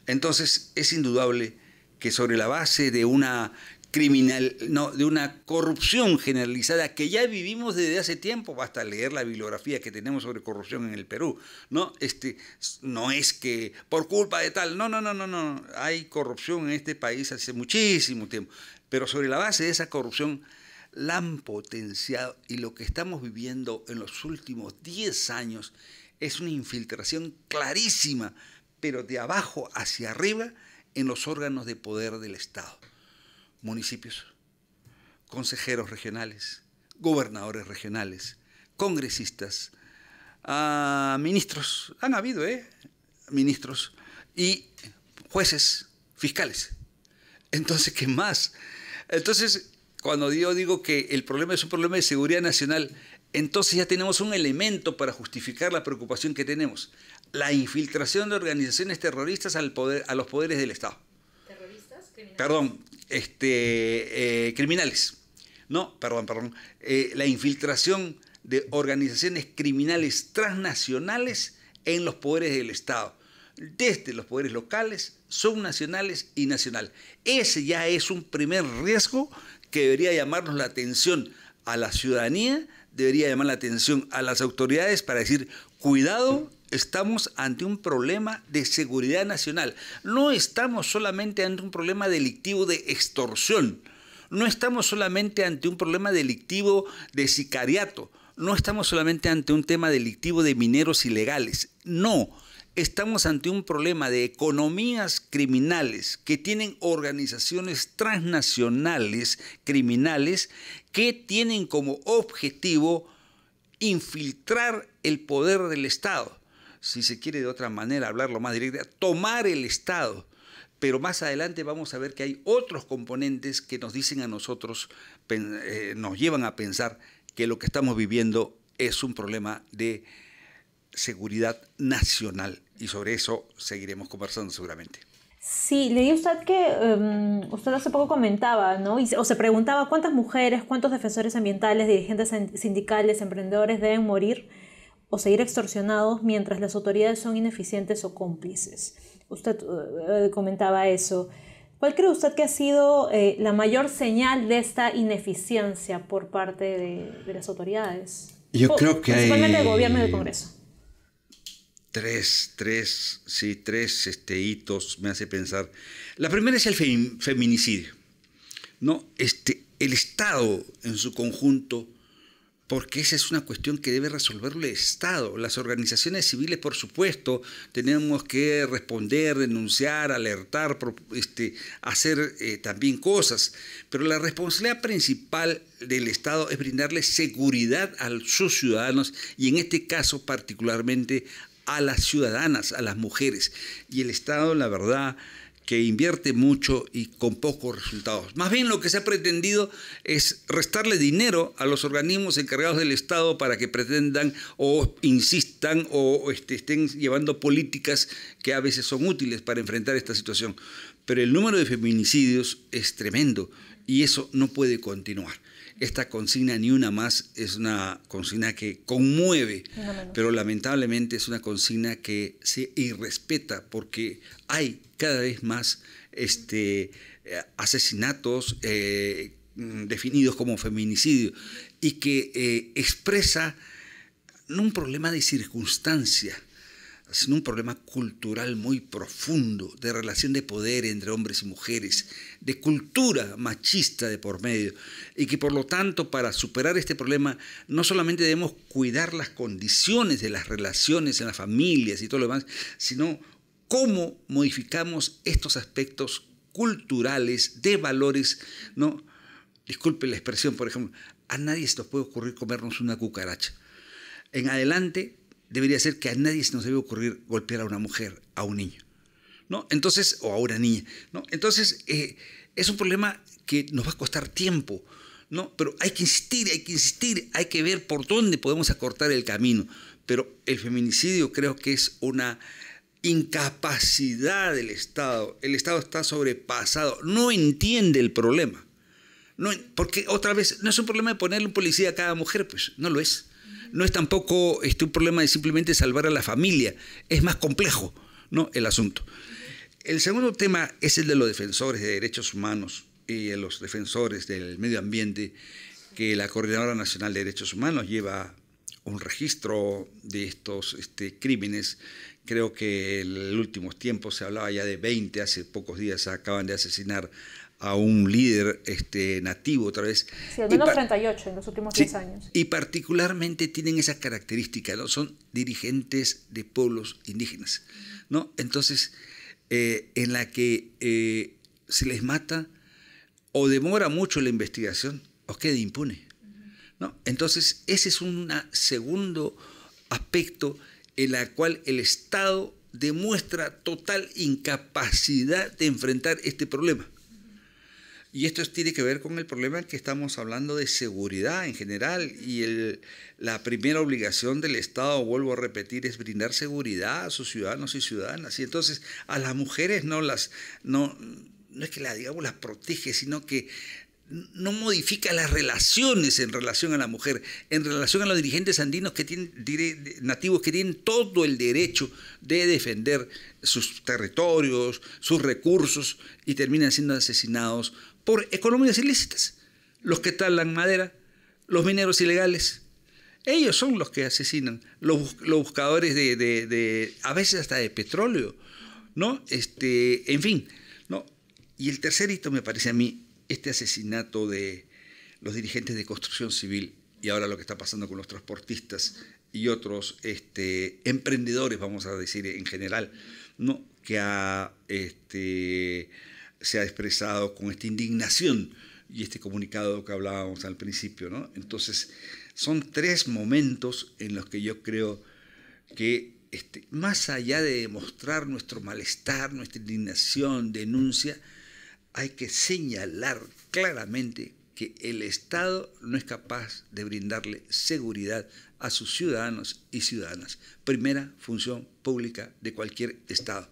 Entonces es indudable que sobre la base de una criminal, no, de una corrupción generalizada que ya vivimos desde hace tiempo, basta leer la bibliografía que tenemos sobre corrupción en el Perú, ¿no? Este, no es que por culpa de tal, no, no, no, no, no, hay corrupción en este país hace muchísimo tiempo, pero sobre la base de esa corrupción la han potenciado y lo que estamos viviendo en los últimos 10 años es una infiltración clarísima, pero de abajo hacia arriba en los órganos de poder del Estado municipios, consejeros regionales, gobernadores regionales, congresistas, ah, ministros, han habido, ¿eh? Ministros y jueces, fiscales. Entonces, ¿qué más? Entonces, cuando yo digo que el problema es un problema de seguridad nacional, entonces ya tenemos un elemento para justificar la preocupación que tenemos. La infiltración de organizaciones terroristas al poder, a los poderes del Estado. Perdón, este, eh, criminales. No, perdón, perdón. Eh, la infiltración de organizaciones criminales transnacionales en los poderes del Estado, desde los poderes locales, subnacionales y nacional. Ese ya es un primer riesgo que debería llamarnos la atención a la ciudadanía, debería llamar la atención a las autoridades para decir, cuidado, estamos ante un problema de seguridad nacional. No estamos solamente ante un problema delictivo de extorsión. No estamos solamente ante un problema delictivo de sicariato. No estamos solamente ante un tema delictivo de mineros ilegales. No, estamos ante un problema de economías criminales que tienen organizaciones transnacionales criminales que tienen como objetivo infiltrar el poder del Estado si se quiere de otra manera hablarlo más directa, tomar el Estado. Pero más adelante vamos a ver que hay otros componentes que nos dicen a nosotros, eh, nos llevan a pensar que lo que estamos viviendo es un problema de seguridad nacional y sobre eso seguiremos conversando seguramente. Sí, leí usted que em, usted hace poco comentaba, ¿no? o se preguntaba cuántas mujeres, cuántos defensores ambientales, dirigentes sindicales, emprendedores deben morir o seguir extorsionados mientras las autoridades son ineficientes o cómplices. Usted eh, comentaba eso. ¿Cuál cree usted que ha sido eh, la mayor señal de esta ineficiencia por parte de, las autoridades? Yo creo que principalmente del gobierno y del Congreso. Tres, tres, sí, tres este, hitos me hace pensar. La primera es el feminicidio. ¿no? Este, el Estado en su conjunto porque esa es una cuestión que debe resolverlo el Estado. Las organizaciones civiles, por supuesto, tenemos que responder, denunciar, alertar, este, hacer eh, también cosas, pero la responsabilidad principal del Estado es brindarle seguridad a sus ciudadanos y en este caso particularmente a las ciudadanas, a las mujeres. Y el Estado, la verdad, que invierte mucho y con pocos resultados. Más bien lo que se ha pretendido es restarle dinero a los organismos encargados del Estado para que pretendan o insistan o este, estén llevando políticas que a veces son útiles para enfrentar esta situación. Pero el número de feminicidios es tremendo y eso no puede continuar. Esta consigna ni una más es una consigna que conmueve, pero lamentablemente es una consigna que se irrespeta porque hay cada vez más este, asesinatos eh, definidos como feminicidio y que eh, expresa no un problema de circunstancia, sino un problema cultural muy profundo, de relación de poder entre hombres y mujeres, de cultura machista de por medio, y que por lo tanto para superar este problema no solamente debemos cuidar las condiciones de las relaciones en las familias y todo lo demás, sino cómo modificamos estos aspectos culturales, de valores, ¿no? Disculpe la expresión, por ejemplo, a nadie se nos puede ocurrir comernos una cucaracha. En adelante debería ser que a nadie se nos debe ocurrir golpear a una mujer, a un niño, ¿no? Entonces, o a una niña, ¿no? Entonces, eh, es un problema que nos va a costar tiempo, ¿no? Pero hay que insistir, hay que insistir, hay que ver por dónde podemos acortar el camino. Pero el feminicidio creo que es una incapacidad del Estado. El Estado está sobrepasado, no entiende el problema. No, porque otra vez, no es un problema de ponerle un policía a cada mujer, pues no lo es no es tampoco este, un problema de simplemente salvar a la familia, es más complejo ¿no? el asunto. El segundo tema es el de los defensores de derechos humanos y de los defensores del medio ambiente, que la Coordinadora Nacional de Derechos Humanos lleva un registro de estos este, crímenes. Creo que en los últimos tiempos se hablaba ya de 20, hace pocos días acaban de asesinar a un líder este, nativo otra vez. Sí, al menos 38 en los últimos 10 años. Y particularmente tienen esa característica, ¿no? Son dirigentes de pueblos indígenas, ¿no? Entonces, eh, en la que eh, se les mata o demora mucho la investigación o queda impune, Entonces, ese es un segundo aspecto en la cual el Estado demuestra total incapacidad de enfrentar este problema. Y esto tiene que ver con el problema que estamos hablando de seguridad en general. Y el, la primera obligación del Estado, vuelvo a repetir, es brindar seguridad a sus ciudadanos y ciudadanas. Y entonces a las mujeres no las, no, no es que las, digamos, las protege, sino que no modifica las relaciones en relación a la mujer, en relación a los dirigentes andinos que tienen, nativos que tienen todo el derecho de defender sus territorios, sus recursos y terminan siendo asesinados por economías ilícitas. Los que talan madera, los mineros ilegales, ellos son los que asesinan, los, buscadores de, a veces hasta de petróleo, ¿no? Este, en fin, ¿no? Y el tercer hito me parece a mí, este asesinato de los dirigentes de construcción civil y ahora lo que está pasando con los transportistas y otros este, emprendedores, vamos a decir en general, ¿no? que ha este, se ha expresado con esta indignación y este comunicado que hablábamos al principio. ¿no? Entonces, son tres momentos en los que yo creo que este, más allá de demostrar nuestro malestar, nuestra indignación, denuncia, hay que señalar claramente que el Estado no es capaz de brindarle seguridad a sus ciudadanos y ciudadanas. Primera función pública de cualquier Estado.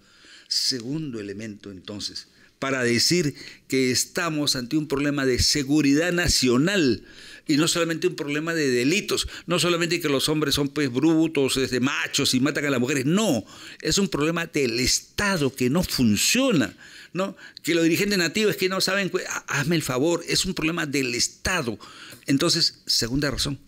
Segundo elemento, entonces, para decir que estamos ante un problema de seguridad nacional y no solamente un problema de delitos, no solamente que los hombres son pues brutos, de machos y matan a las mujeres, no, es un problema del Estado que no funciona, ¿no? Que los dirigentes nativos que no saben, hazme el favor, es un problema del Estado. Entonces, segunda razón.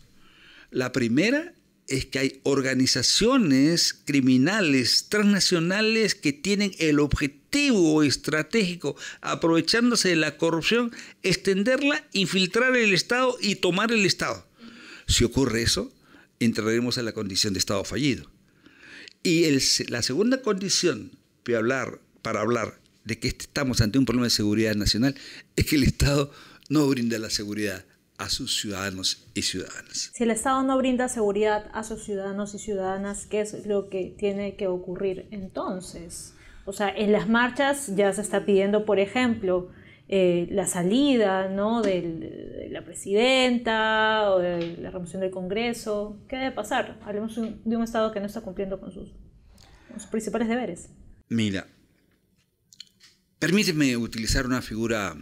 La primera es que hay organizaciones criminales transnacionales que tienen el objetivo estratégico, aprovechándose de la corrupción, extenderla, infiltrar el Estado y tomar el Estado. Si ocurre eso, entraremos en la condición de Estado fallido. Y la segunda condición para hablar, para hablar de que estamos ante un problema de seguridad nacional es que el Estado no brinda la seguridad a sus ciudadanos y ciudadanas. Si el Estado no brinda seguridad a sus ciudadanos y ciudadanas, ¿qué es lo que tiene que ocurrir entonces? O sea, en las marchas ya se está pidiendo, por ejemplo, eh, la salida ¿no? de la presidenta o de la remoción del Congreso. ¿Qué debe pasar? Hablemos de un Estado que no está cumpliendo con sus, con sus principales deberes. Mira, permíteme utilizar una figura,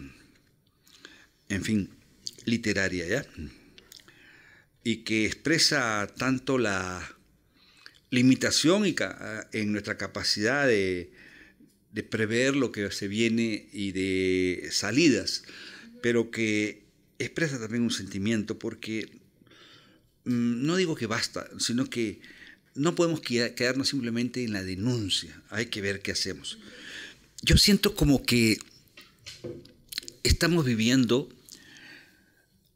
en fin, literaria, ¿ya? Y que expresa tanto la limitación y en nuestra capacidad de, de prever lo que se viene y de salidas, pero que expresa también un sentimiento porque mm, no digo que basta, sino que no podemos quedarnos simplemente en la denuncia, hay que ver qué hacemos. Yo siento como que estamos viviendo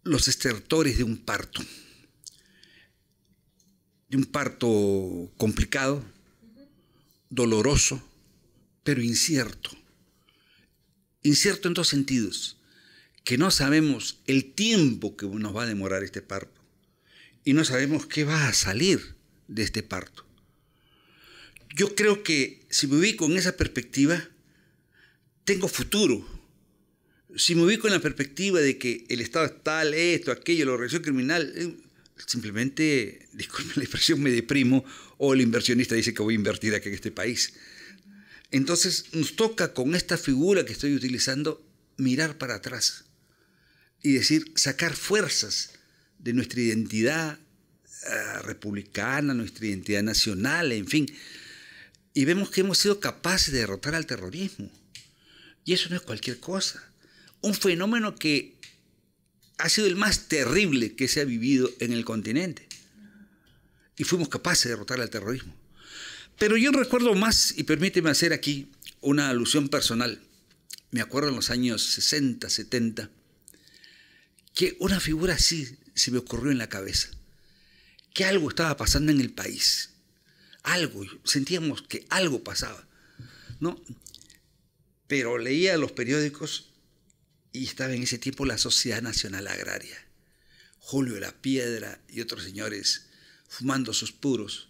los estertores de un parto, de un parto complicado, doloroso, pero incierto. Incierto en dos sentidos, que no sabemos el tiempo que nos va a demorar este parto y no sabemos qué va a salir de este parto. Yo creo que si me ubico en esa perspectiva, tengo futuro. Si me ubico en la perspectiva de que el Estado es tal, esto, aquello, la organización criminal, eh, simplemente, disculpen la expresión, me deprimo o el inversionista dice que voy a invertir aquí en este país. Entonces nos toca con esta figura que estoy utilizando mirar para atrás y decir, sacar fuerzas de nuestra identidad eh, republicana, nuestra identidad nacional, en fin. Y vemos que hemos sido capaces de derrotar al terrorismo. Y eso no es cualquier cosa. Un fenómeno que ha sido el más terrible que se ha vivido en el continente. Y fuimos capaces de derrotar al terrorismo. Pero yo recuerdo más, y permíteme hacer aquí una alusión personal. Me acuerdo en los años 60, 70, que una figura así se me ocurrió en la cabeza. Que algo estaba pasando en el país. Algo, sentíamos que algo pasaba. ¿no? Pero leía los periódicos y estaba en ese tiempo la Sociedad Nacional Agraria. Julio la Piedra y otros señores fumando sus puros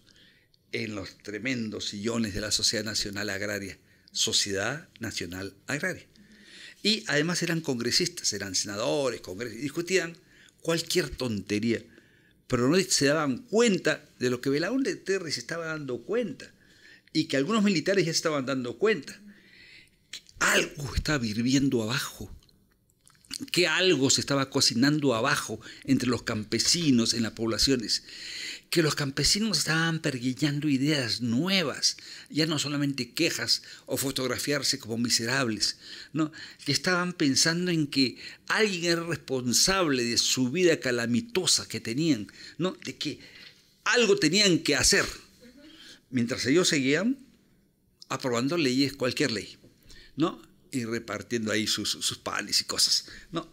en los tremendos sillones de la Sociedad Nacional Agraria, Sociedad Nacional Agraria. Y además eran congresistas, eran senadores, congresistas, discutían cualquier tontería, pero no se daban cuenta de lo que Belaúnde Terry se estaba dando cuenta y que algunos militares ya estaban dando cuenta. Algo estaba hirviendo abajo, que algo se estaba cocinando abajo entre los campesinos en las poblaciones que los campesinos estaban perguillando ideas nuevas, ya no solamente quejas o fotografiarse como miserables, no, que estaban pensando en que alguien era responsable de su vida calamitosa que tenían, no, de que algo tenían que hacer. Mientras ellos seguían aprobando leyes, cualquier ley, ¿no? Y repartiendo ahí sus, sus panes y cosas, ¿no?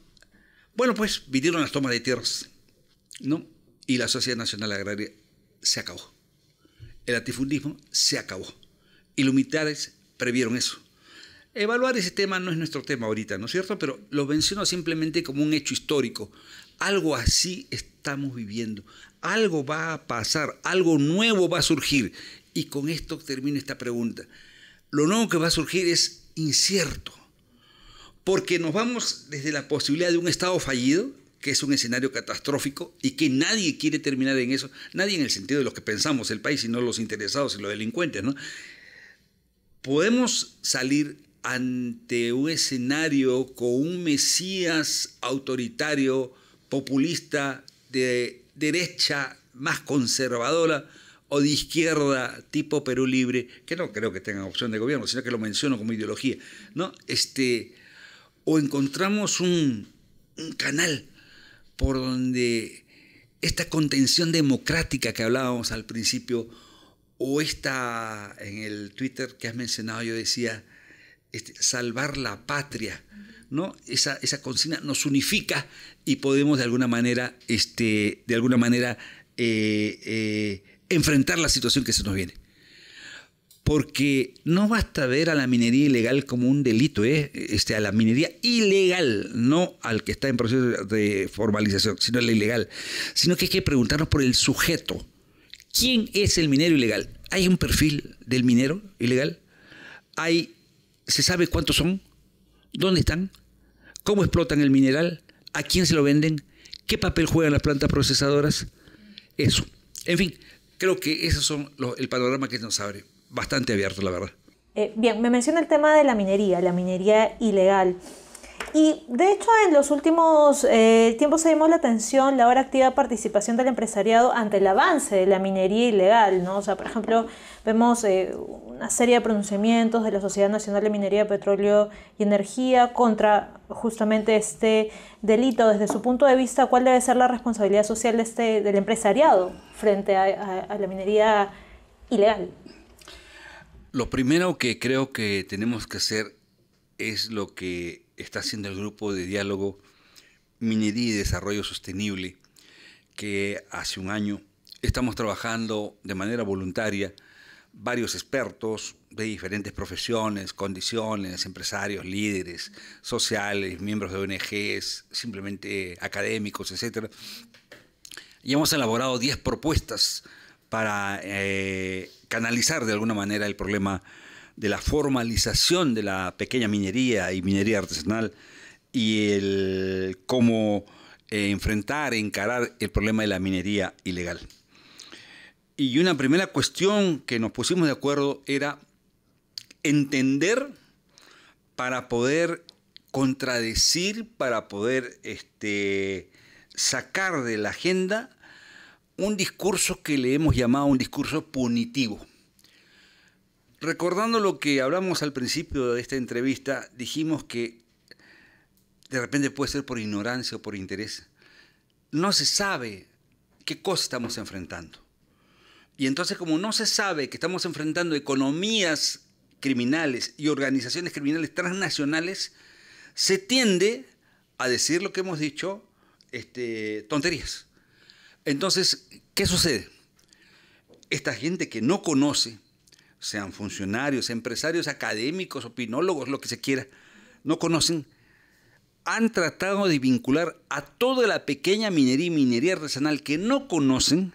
Bueno, pues vinieron las tomas de tierras, ¿no? y la Sociedad Nacional Agraria se acabó. El latifundismo se acabó. Y los militares previeron eso. Evaluar ese tema no es nuestro tema ahorita, ¿no es cierto? Pero lo menciono simplemente como un hecho histórico. Algo así estamos viviendo. Algo va a pasar, algo nuevo va a surgir. Y con esto termino esta pregunta. Lo nuevo que va a surgir es incierto. Porque nos vamos desde la posibilidad de un Estado fallido, que es un escenario catastrófico y que nadie quiere terminar en eso, nadie en el sentido de lo que pensamos el país, sino los interesados y los delincuentes, ¿no? Podemos salir ante un escenario con un Mesías autoritario, populista, de derecha más conservadora o de izquierda tipo Perú Libre, que no creo que tengan opción de gobierno, sino que lo menciono como ideología, ¿no? Este, o encontramos un, canal por donde esta contención democrática que hablábamos al principio, o esta en el Twitter que has mencionado, yo decía, este, salvar la patria, ¿no? Esa, esa consigna nos unifica y podemos de alguna manera, este, de alguna manera eh, eh, enfrentar la situación que se nos viene. porque no basta ver a la minería ilegal como un delito, ¿eh? este, a la minería ilegal, no al que está en proceso de formalización, sino a la ilegal, sino que hay que preguntarnos por el sujeto. ¿Quién es el minero ilegal? ¿Hay un perfil del minero ilegal? ¿Hay, ¿Se sabe cuántos son? ¿Dónde están? ¿Cómo explotan el mineral? ¿A quién se lo venden? ¿Qué papel juegan las plantas procesadoras? Eso. En fin, creo que esos son el panorama que nos abre bastante abierto, la verdad. Eh, bien, me menciona el tema de la minería, la minería ilegal. Y de hecho en los últimos eh, tiempos se la atención la ahora activa participación del empresariado ante el avance de la minería ilegal, ¿no? O sea, por ejemplo, vemos eh, una serie de pronunciamientos de la Sociedad Nacional de Minería Petróleo y Energía contra justamente este delito desde su punto de vista, cuál debe ser la responsabilidad social de este, del empresariado frente a la minería ilegal. Lo primero que creo que tenemos que hacer es lo que está haciendo el grupo de diálogo Minería y Desarrollo Sostenible, que hace un año estamos trabajando de manera voluntaria varios expertos de diferentes profesiones, condiciones, empresarios, líderes sociales, miembros de ONGs, simplemente académicos, etc. Y hemos elaborado 10 propuestas para eh, canalizar de alguna manera el problema de la formalización de la pequeña minería y minería artesanal y el cómo eh, enfrentar, encarar el problema de la minería ilegal. Y una primera cuestión que nos pusimos de acuerdo era entender para poder contradecir, para poder este, sacar de la agenda un discurso que le hemos llamado un discurso punitivo. Recordando lo que hablamos al principio de esta entrevista, dijimos que de repente puede ser por ignorancia o por interés. No se sabe qué cosa estamos enfrentando. Y entonces como no se sabe que estamos enfrentando economías criminales y organizaciones criminales transnacionales, se tiende a decir lo que hemos dicho, este, tonterías. Entonces, ¿qué sucede? Esta gente que no conoce, sean funcionarios, empresarios, académicos, opinólogos, lo que se quiera, no conocen, han tratado de vincular a toda la pequeña minería y minería artesanal que no conocen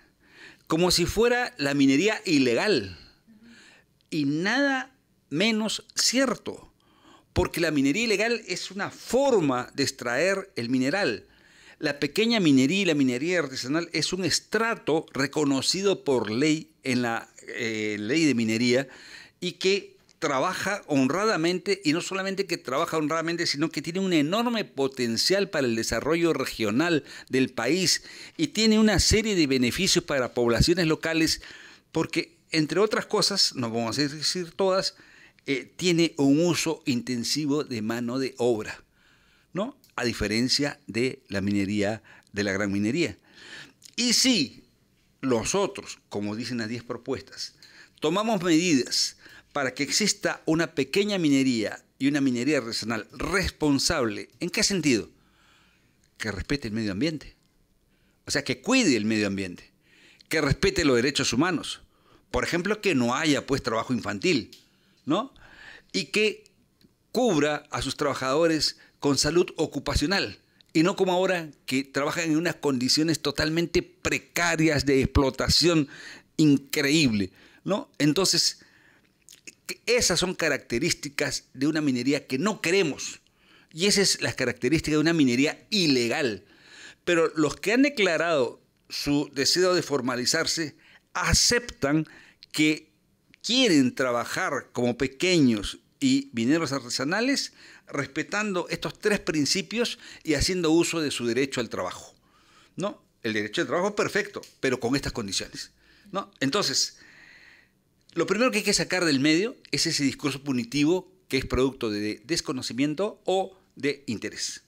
como si fuera la minería ilegal. Y nada menos cierto, porque la minería ilegal es una forma de extraer el mineral. La pequeña minería y la minería artesanal es un estrato reconocido por ley en la eh, ley de minería y que trabaja honradamente y no solamente que trabaja honradamente, sino que tiene un enorme potencial para el desarrollo regional del país y tiene una serie de beneficios para poblaciones locales porque, entre otras cosas, no vamos a decir todas, eh, tiene un uso intensivo de mano de obra, ¿no? a diferencia de la minería, de la gran minería. Y si nosotros, como dicen las 10 propuestas, tomamos medidas para que exista una pequeña minería y una minería artesanal responsable, ¿en qué sentido? Que respete el medio ambiente. O sea, que cuide el medio ambiente, que respete los derechos humanos. Por ejemplo, que no haya pues trabajo infantil, ¿no? Y que cubra a sus trabajadores con salud ocupacional y no como ahora que trabajan en unas condiciones totalmente precarias de explotación increíble, ¿no? Entonces, esas son características de una minería que no queremos. Y esas son las características de una minería ilegal. Pero los que han declarado su deseo de formalizarse aceptan que quieren trabajar como pequeños y mineros artesanales respetando estos tres principios y haciendo uso de su derecho al trabajo. ¿No? El derecho al trabajo es perfecto, pero con estas condiciones. ¿no? Entonces, lo primero que hay que sacar del medio es ese discurso punitivo que es producto de desconocimiento o de interés.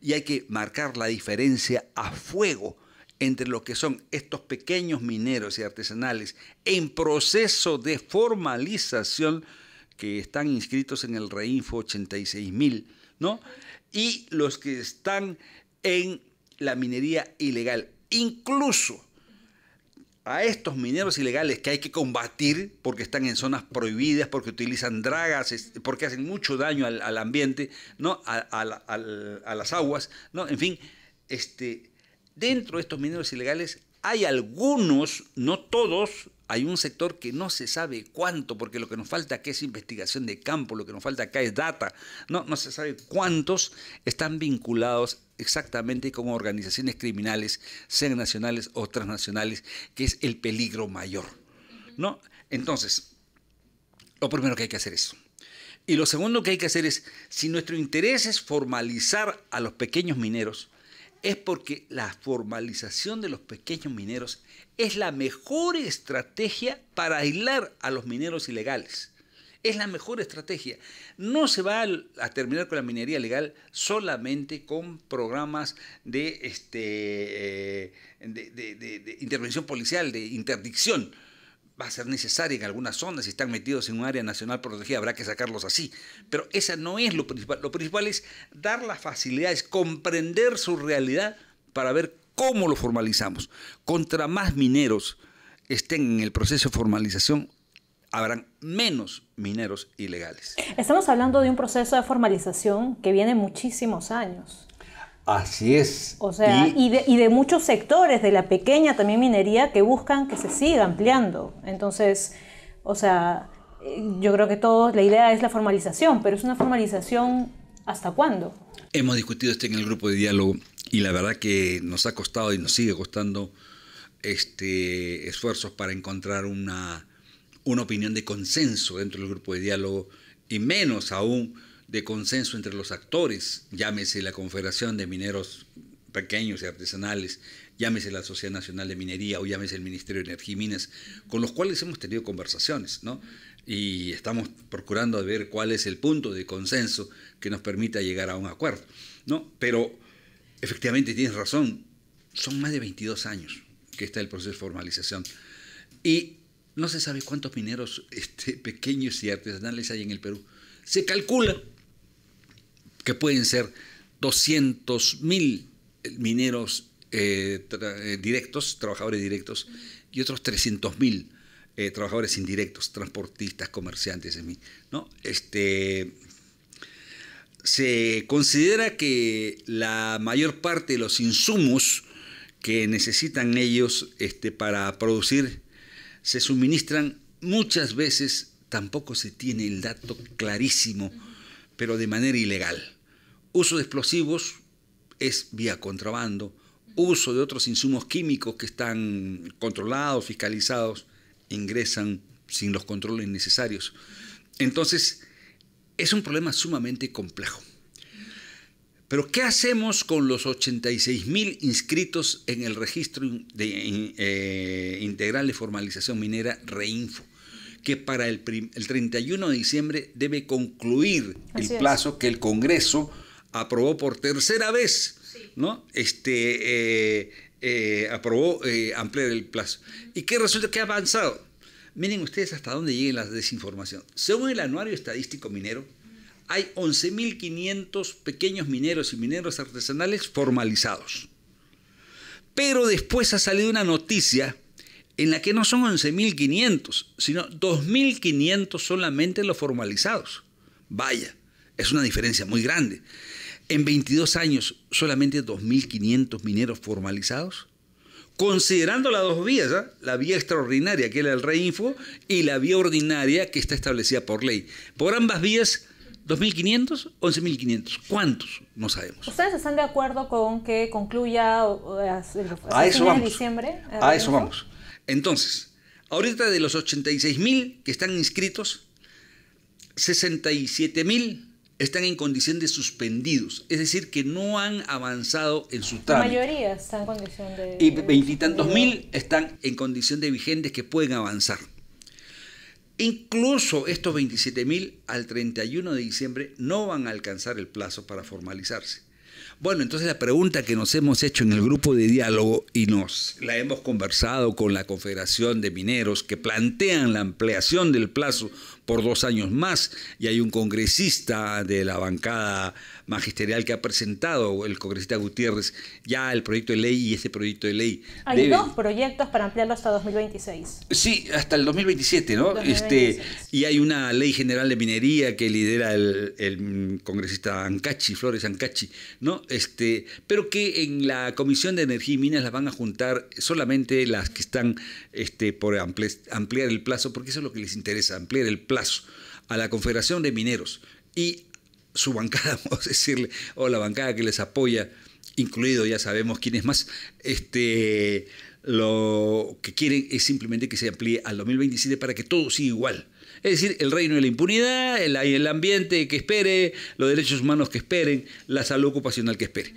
Y hay que marcar la diferencia a fuego entre lo que son estos pequeños mineros y artesanales en proceso de formalización que están inscritos en el Reinfo 86.000, ¿no? Y los que están en la minería ilegal. Incluso a estos mineros ilegales que hay que combatir porque están en zonas prohibidas, porque utilizan dragas, porque hacen mucho daño al, ambiente, ¿no? A, las aguas, ¿no? En fin, este, dentro de estos mineros ilegales hay algunos, no todos, hay un sector que no se sabe cuánto, porque lo que nos falta acá es investigación de campo, lo que nos falta acá es data, no, no se sabe cuántos están vinculados exactamente con organizaciones criminales, sean nacionales o transnacionales, que es el peligro mayor. ¿no? Entonces, lo primero que hay que hacer es eso. Y lo segundo que hay que hacer es, si nuestro interés es formalizar a los pequeños mineros, es porque la formalización de los pequeños mineros es la mejor estrategia para aislar a los mineros ilegales. Es la mejor estrategia. No se va a terminar con la minería legal solamente con programas de, este, eh, intervención policial, de interdicción va a ser necesaria en algunas zonas, si están metidos en un área nacional protegida, habrá que sacarlos así. Pero esa no es lo principal. Lo principal es dar las facilidades, comprender su realidad para ver cómo lo formalizamos. Contra más mineros estén en el proceso de formalización, habrán menos mineros ilegales. Estamos hablando de un proceso de formalización que viene muchísimos años. Así es. O sea, y, de, muchos sectores de la pequeña también minería que buscan que se siga ampliando. Entonces, o sea, yo creo que todos, la idea es la formalización, pero es una formalización ¿hasta cuándo? Hemos discutido esto en el grupo de diálogo y la verdad que nos ha costado y nos sigue costando este, esfuerzos para encontrar una, una opinión de consenso dentro del grupo de diálogo y menos aún de consenso entre los actores, llámese la Confederación de Mineros Pequeños y Artesanales, llámese la Sociedad Nacional de Minería o llámese el Ministerio de Energía y Minas, con los cuales hemos tenido conversaciones, ¿no? Y estamos procurando ver cuál es el punto de consenso que nos permita llegar a un acuerdo, ¿no? Pero efectivamente tienes razón, son más de 22 años que está el proceso de formalización. Y no se sabe cuántos mineros este, pequeños y artesanales hay en el Perú. Se calcula que pueden ser 200 mil mineros eh, eh, directos, trabajadores directos, y otros 300 mil eh, trabajadores indirectos, transportistas, comerciantes, ¿no? Este, se considera que la mayor parte de los insumos que necesitan ellos este, para producir se suministran muchas veces, tampoco se tiene el dato clarísimo, pero de manera ilegal. Uso de explosivos es vía contrabando. Uso de otros insumos químicos que están controlados, fiscalizados, ingresan sin los controles necesarios. Entonces, es un problema sumamente complejo. Pero, ¿qué hacemos con los 86 mil inscritos en el registro de, eh, integral de formalización minera REINFO? Que para el, 31 de diciembre debe concluir el plazo que el Congreso aprobó por tercera vez, ¿no? Este, eh, eh, aprobó eh, ampliar el plazo. ¿Y qué resulta que ha avanzado? Miren ustedes hasta dónde llega la desinformación. Según el Anuario Estadístico Minero, hay 11.500 pequeños mineros y mineros artesanales formalizados. Pero después ha salido una noticia en la que no son 11.500, sino 2.500 solamente los formalizados. Vaya, es una diferencia muy grande. En 22 años, solamente 2.500 mineros formalizados. Considerando las dos vías, ¿ah? la vía extraordinaria que era el Reinfo y la vía ordinaria que está establecida por ley. Por ambas vías, 2.500, 11.500. ¿Cuántos? No sabemos. ¿Ustedes están de acuerdo con que concluya a eso vamos. diciembre? A eso vamos. Entonces, ahorita de los 86.000 que están inscritos, 67.000 están en condición de suspendidos, es decir, que no han avanzado en su trámite. La mayoría están en condición de... Y veintitantos mil están en condición de vigentes que pueden avanzar. Incluso estos 27 mil al 31 de diciembre no van a alcanzar el plazo para formalizarse. Bueno, entonces la pregunta que nos hemos hecho en el grupo de diálogo y nos la hemos conversado con la Confederación de Mineros que plantean la ampliación del plazo por dos años más y hay un congresista de la bancada magisterial que ha presentado, el congresista Gutiérrez, ya el proyecto de ley y ese proyecto de ley. Hay dos proyectos para ampliarlo hasta 2026. Sí, hasta el 2027, ¿no? Este, y hay una ley general de minería que lidera el, congresista Ancachi, Flores Ancachi, ¿no? Este, pero que en la Comisión de Energía y Minas las van a juntar solamente las que están este, por ampliar el plazo, porque eso es lo que les interesa, ampliar el plazo a la Confederación de Mineros y su bancada, vamos a decirle, o la bancada que les apoya, incluido ya sabemos quién es más, este, lo que quieren es simplemente que se amplíe al 2027 para que todo siga igual. Es decir, el reino de la impunidad, el, el ambiente que espere, los derechos humanos que esperen, la salud ocupacional que espere.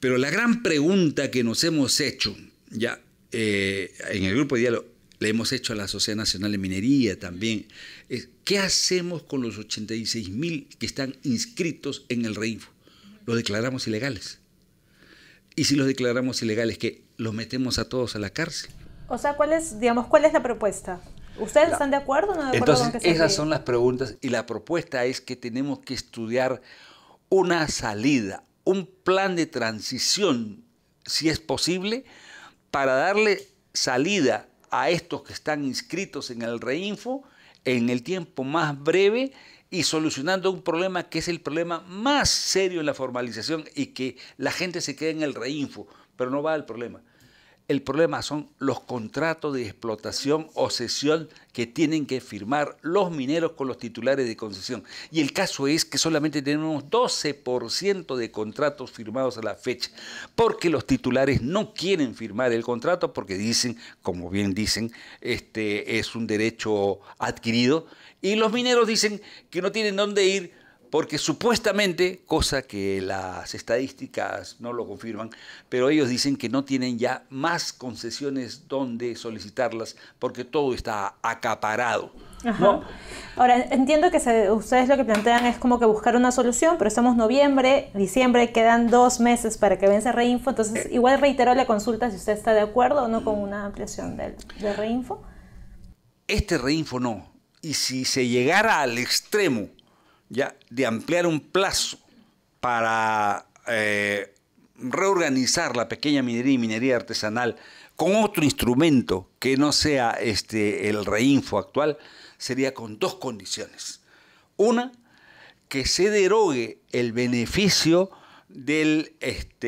Pero la gran pregunta que nos hemos hecho, ya eh, en el grupo de diálogo, le hemos hecho a la Sociedad Nacional de Minería también, es ¿qué hacemos con los 86 mil que están inscritos en el REINFO? ¿Los declaramos ilegales? Y si los declaramos ilegales, ¿qué? ¿Los metemos a todos a la cárcel? O sea, ¿cuál es, digamos, cuál es la propuesta? ¿Ustedes están de acuerdo o no de acuerdo Entonces, esas son las preguntas y la propuesta es que tenemos que estudiar una salida, un plan de transición, si es posible, para darle salida a estos que están inscritos en el Reinfo en el tiempo más breve y solucionando un problema que es el problema más serio en la formalización y que la gente se queda en el Reinfo, pero no va al problema. El problema son los contratos de explotación o cesión que tienen que firmar los mineros con los titulares de concesión. Y el caso es que solamente tenemos 12% de contratos firmados a la fecha, porque los titulares no quieren firmar el contrato porque dicen, como bien dicen, este es un derecho adquirido, y los mineros dicen que no tienen dónde ir porque supuestamente, cosa que las estadísticas no lo confirman, pero ellos dicen que no tienen ya más concesiones donde solicitarlas porque todo está acaparado. Ahora, entiendo que ustedes lo que plantean es como que buscar una solución, pero estamos noviembre, diciembre, quedan dos meses para que vence Reinfo, entonces eh. igual reitero la consulta si usted está de acuerdo o no con una ampliación del, de Reinfo. Este Reinfo no. Y si se llegara al extremo ya de ampliar un plazo para eh, reorganizar la pequeña minería y minería artesanal con otro instrumento que no sea este, el reinfo actual, sería con dos condiciones. Una, que se derogue el beneficio del este,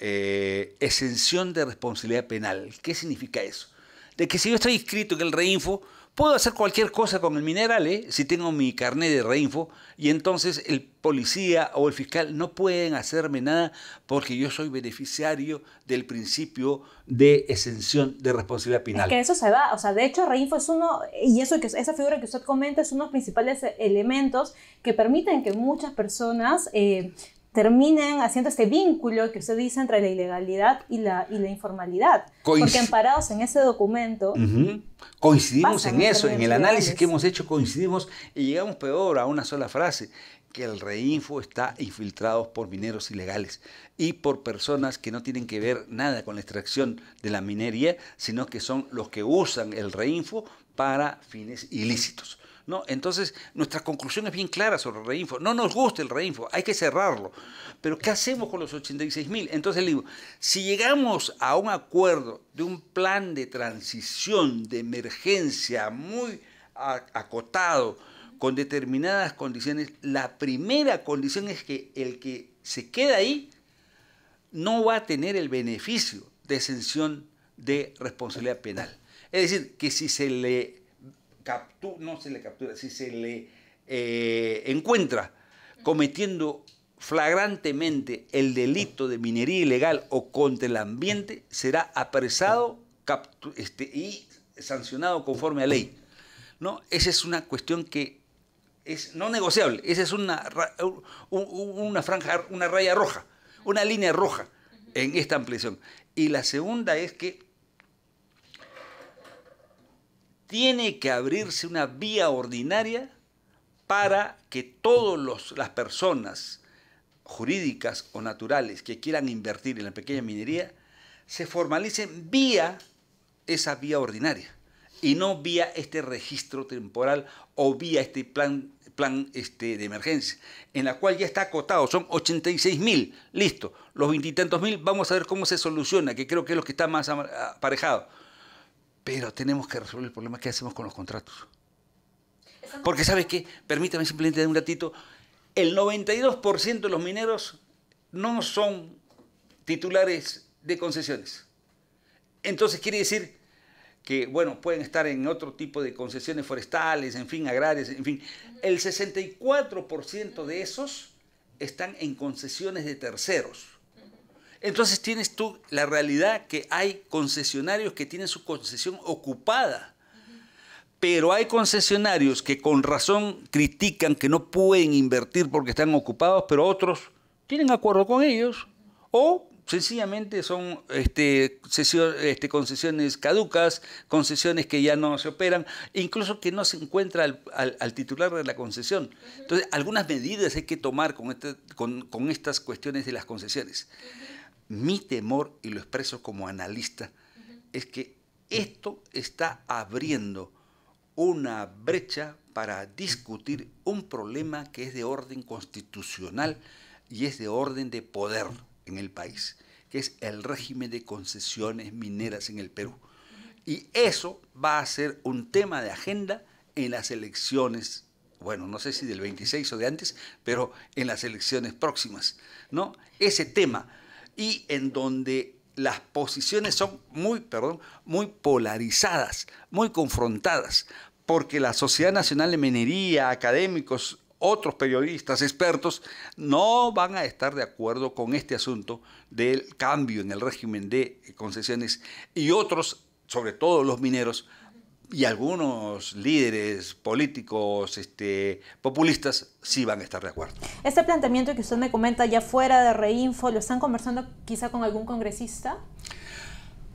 eh, exención de responsabilidad penal. ¿Qué significa eso? De que si yo estoy inscrito en el reinfo, Puedo hacer cualquier cosa con el mineral, ¿eh? si tengo mi carnet de reinfo, y entonces el policía o el fiscal no pueden hacerme nada porque yo soy beneficiario del principio de exención de responsabilidad penal. Es que eso se va, o sea, de hecho reinfo es uno, y eso que esa figura que usted comenta es uno de los principales elementos que permiten que muchas personas eh, terminen haciendo este vínculo que usted dice entre la ilegalidad y la, y la informalidad. porque amparados en ese documento... Coincidimos en eso, en el análisis que hemos hecho coincidimos y llegamos peor a una sola frase, que el reinfo está infiltrado por mineros ilegales y por personas que no tienen que ver nada con la extracción de la minería, sino que son los que usan el reinfo para fines ilícitos. ¿No? Entonces, nuestra conclusión es bien clara sobre el reinfo. No nos gusta el reinfo, hay que cerrarlo. Pero ¿qué hacemos con los 86 mil? Entonces le digo, si llegamos a un acuerdo de un plan de transición, de emergencia muy acotado, con determinadas condiciones, la primera condición es que el que se queda ahí no va a tener el beneficio de exención de responsabilidad penal. Es decir, que si se le no se le captura, si se le eh, encuentra cometiendo flagrantemente el delito de minería ilegal o contra el ambiente, será apresado este, y sancionado conforme a ley. ¿no? Esa es una cuestión que es no negociable, esa es una, una franja, una raya roja, una línea roja en esta ampliación. Y la segunda es que tiene que abrirse una vía ordinaria para que todas las personas jurídicas o naturales que quieran invertir en la pequeña minería se formalicen vía esa vía ordinaria y no vía este registro temporal o vía este plan, plan este, de emergencia, en la cual ya está acotado, son 86 mil, listo, los veintitantos mil, vamos a ver cómo se soluciona, que creo que es lo que está más aparejado. Pero tenemos que resolver el problema que hacemos con los contratos. Porque ¿sabes qué? Permítame simplemente un ratito, el 92% de los mineros no son titulares de concesiones. Entonces quiere decir que, bueno, pueden estar en otro tipo de concesiones forestales, en fin, agrarias, en fin. El 64% de esos están en concesiones de terceros. Entonces tienes tú la realidad que hay concesionarios que tienen su concesión ocupada. Pero hay concesionarios que con razón critican que no pueden invertir porque están ocupados, pero otros tienen acuerdo con ellos o sencillamente son este, este, concesiones caducas, concesiones que ya no se operan, incluso que no se encuentra al, titular de la concesión. Entonces, algunas medidas hay que tomar con, este, con, estas cuestiones de las concesiones. Mi temor, y lo expreso como analista, es que esto está abriendo una brecha para discutir un problema que es de orden constitucional y es de orden de poder en el país, que es el régimen de concesiones mineras en el Perú. Y eso va a ser un tema de agenda en las elecciones, bueno, no sé si del 26 o de antes, pero en las elecciones próximas, ¿no? Ese tema y en donde las posiciones son muy, perdón, muy polarizadas, muy confrontadas, porque la Sociedad Nacional de Minería, académicos, otros periodistas expertos no van a estar de acuerdo con este asunto del cambio en el régimen de concesiones y otros, sobre todo los mineros, y algunos líderes políticos este, populistas sí van a estar de acuerdo. Este planteamiento que usted me comenta ya fuera de Reinfo, ¿lo están conversando quizá con algún congresista?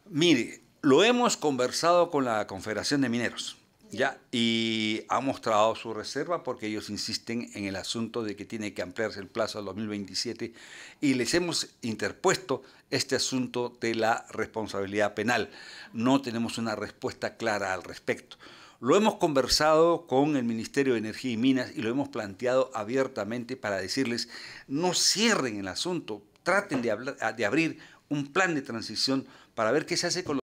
Mire, lo hemos conversado con la Confederación de Mineros. Ya, y ha mostrado su reserva porque ellos insisten en el asunto de que tiene que ampliarse el plazo al 2027 y les hemos interpuesto este asunto de la responsabilidad penal. No tenemos una respuesta clara al respecto. Lo hemos conversado con el Ministerio de Energía y Minas y lo hemos planteado abiertamente para decirles, no cierren el asunto, traten de, de abrir un plan de transición para ver qué se hace con los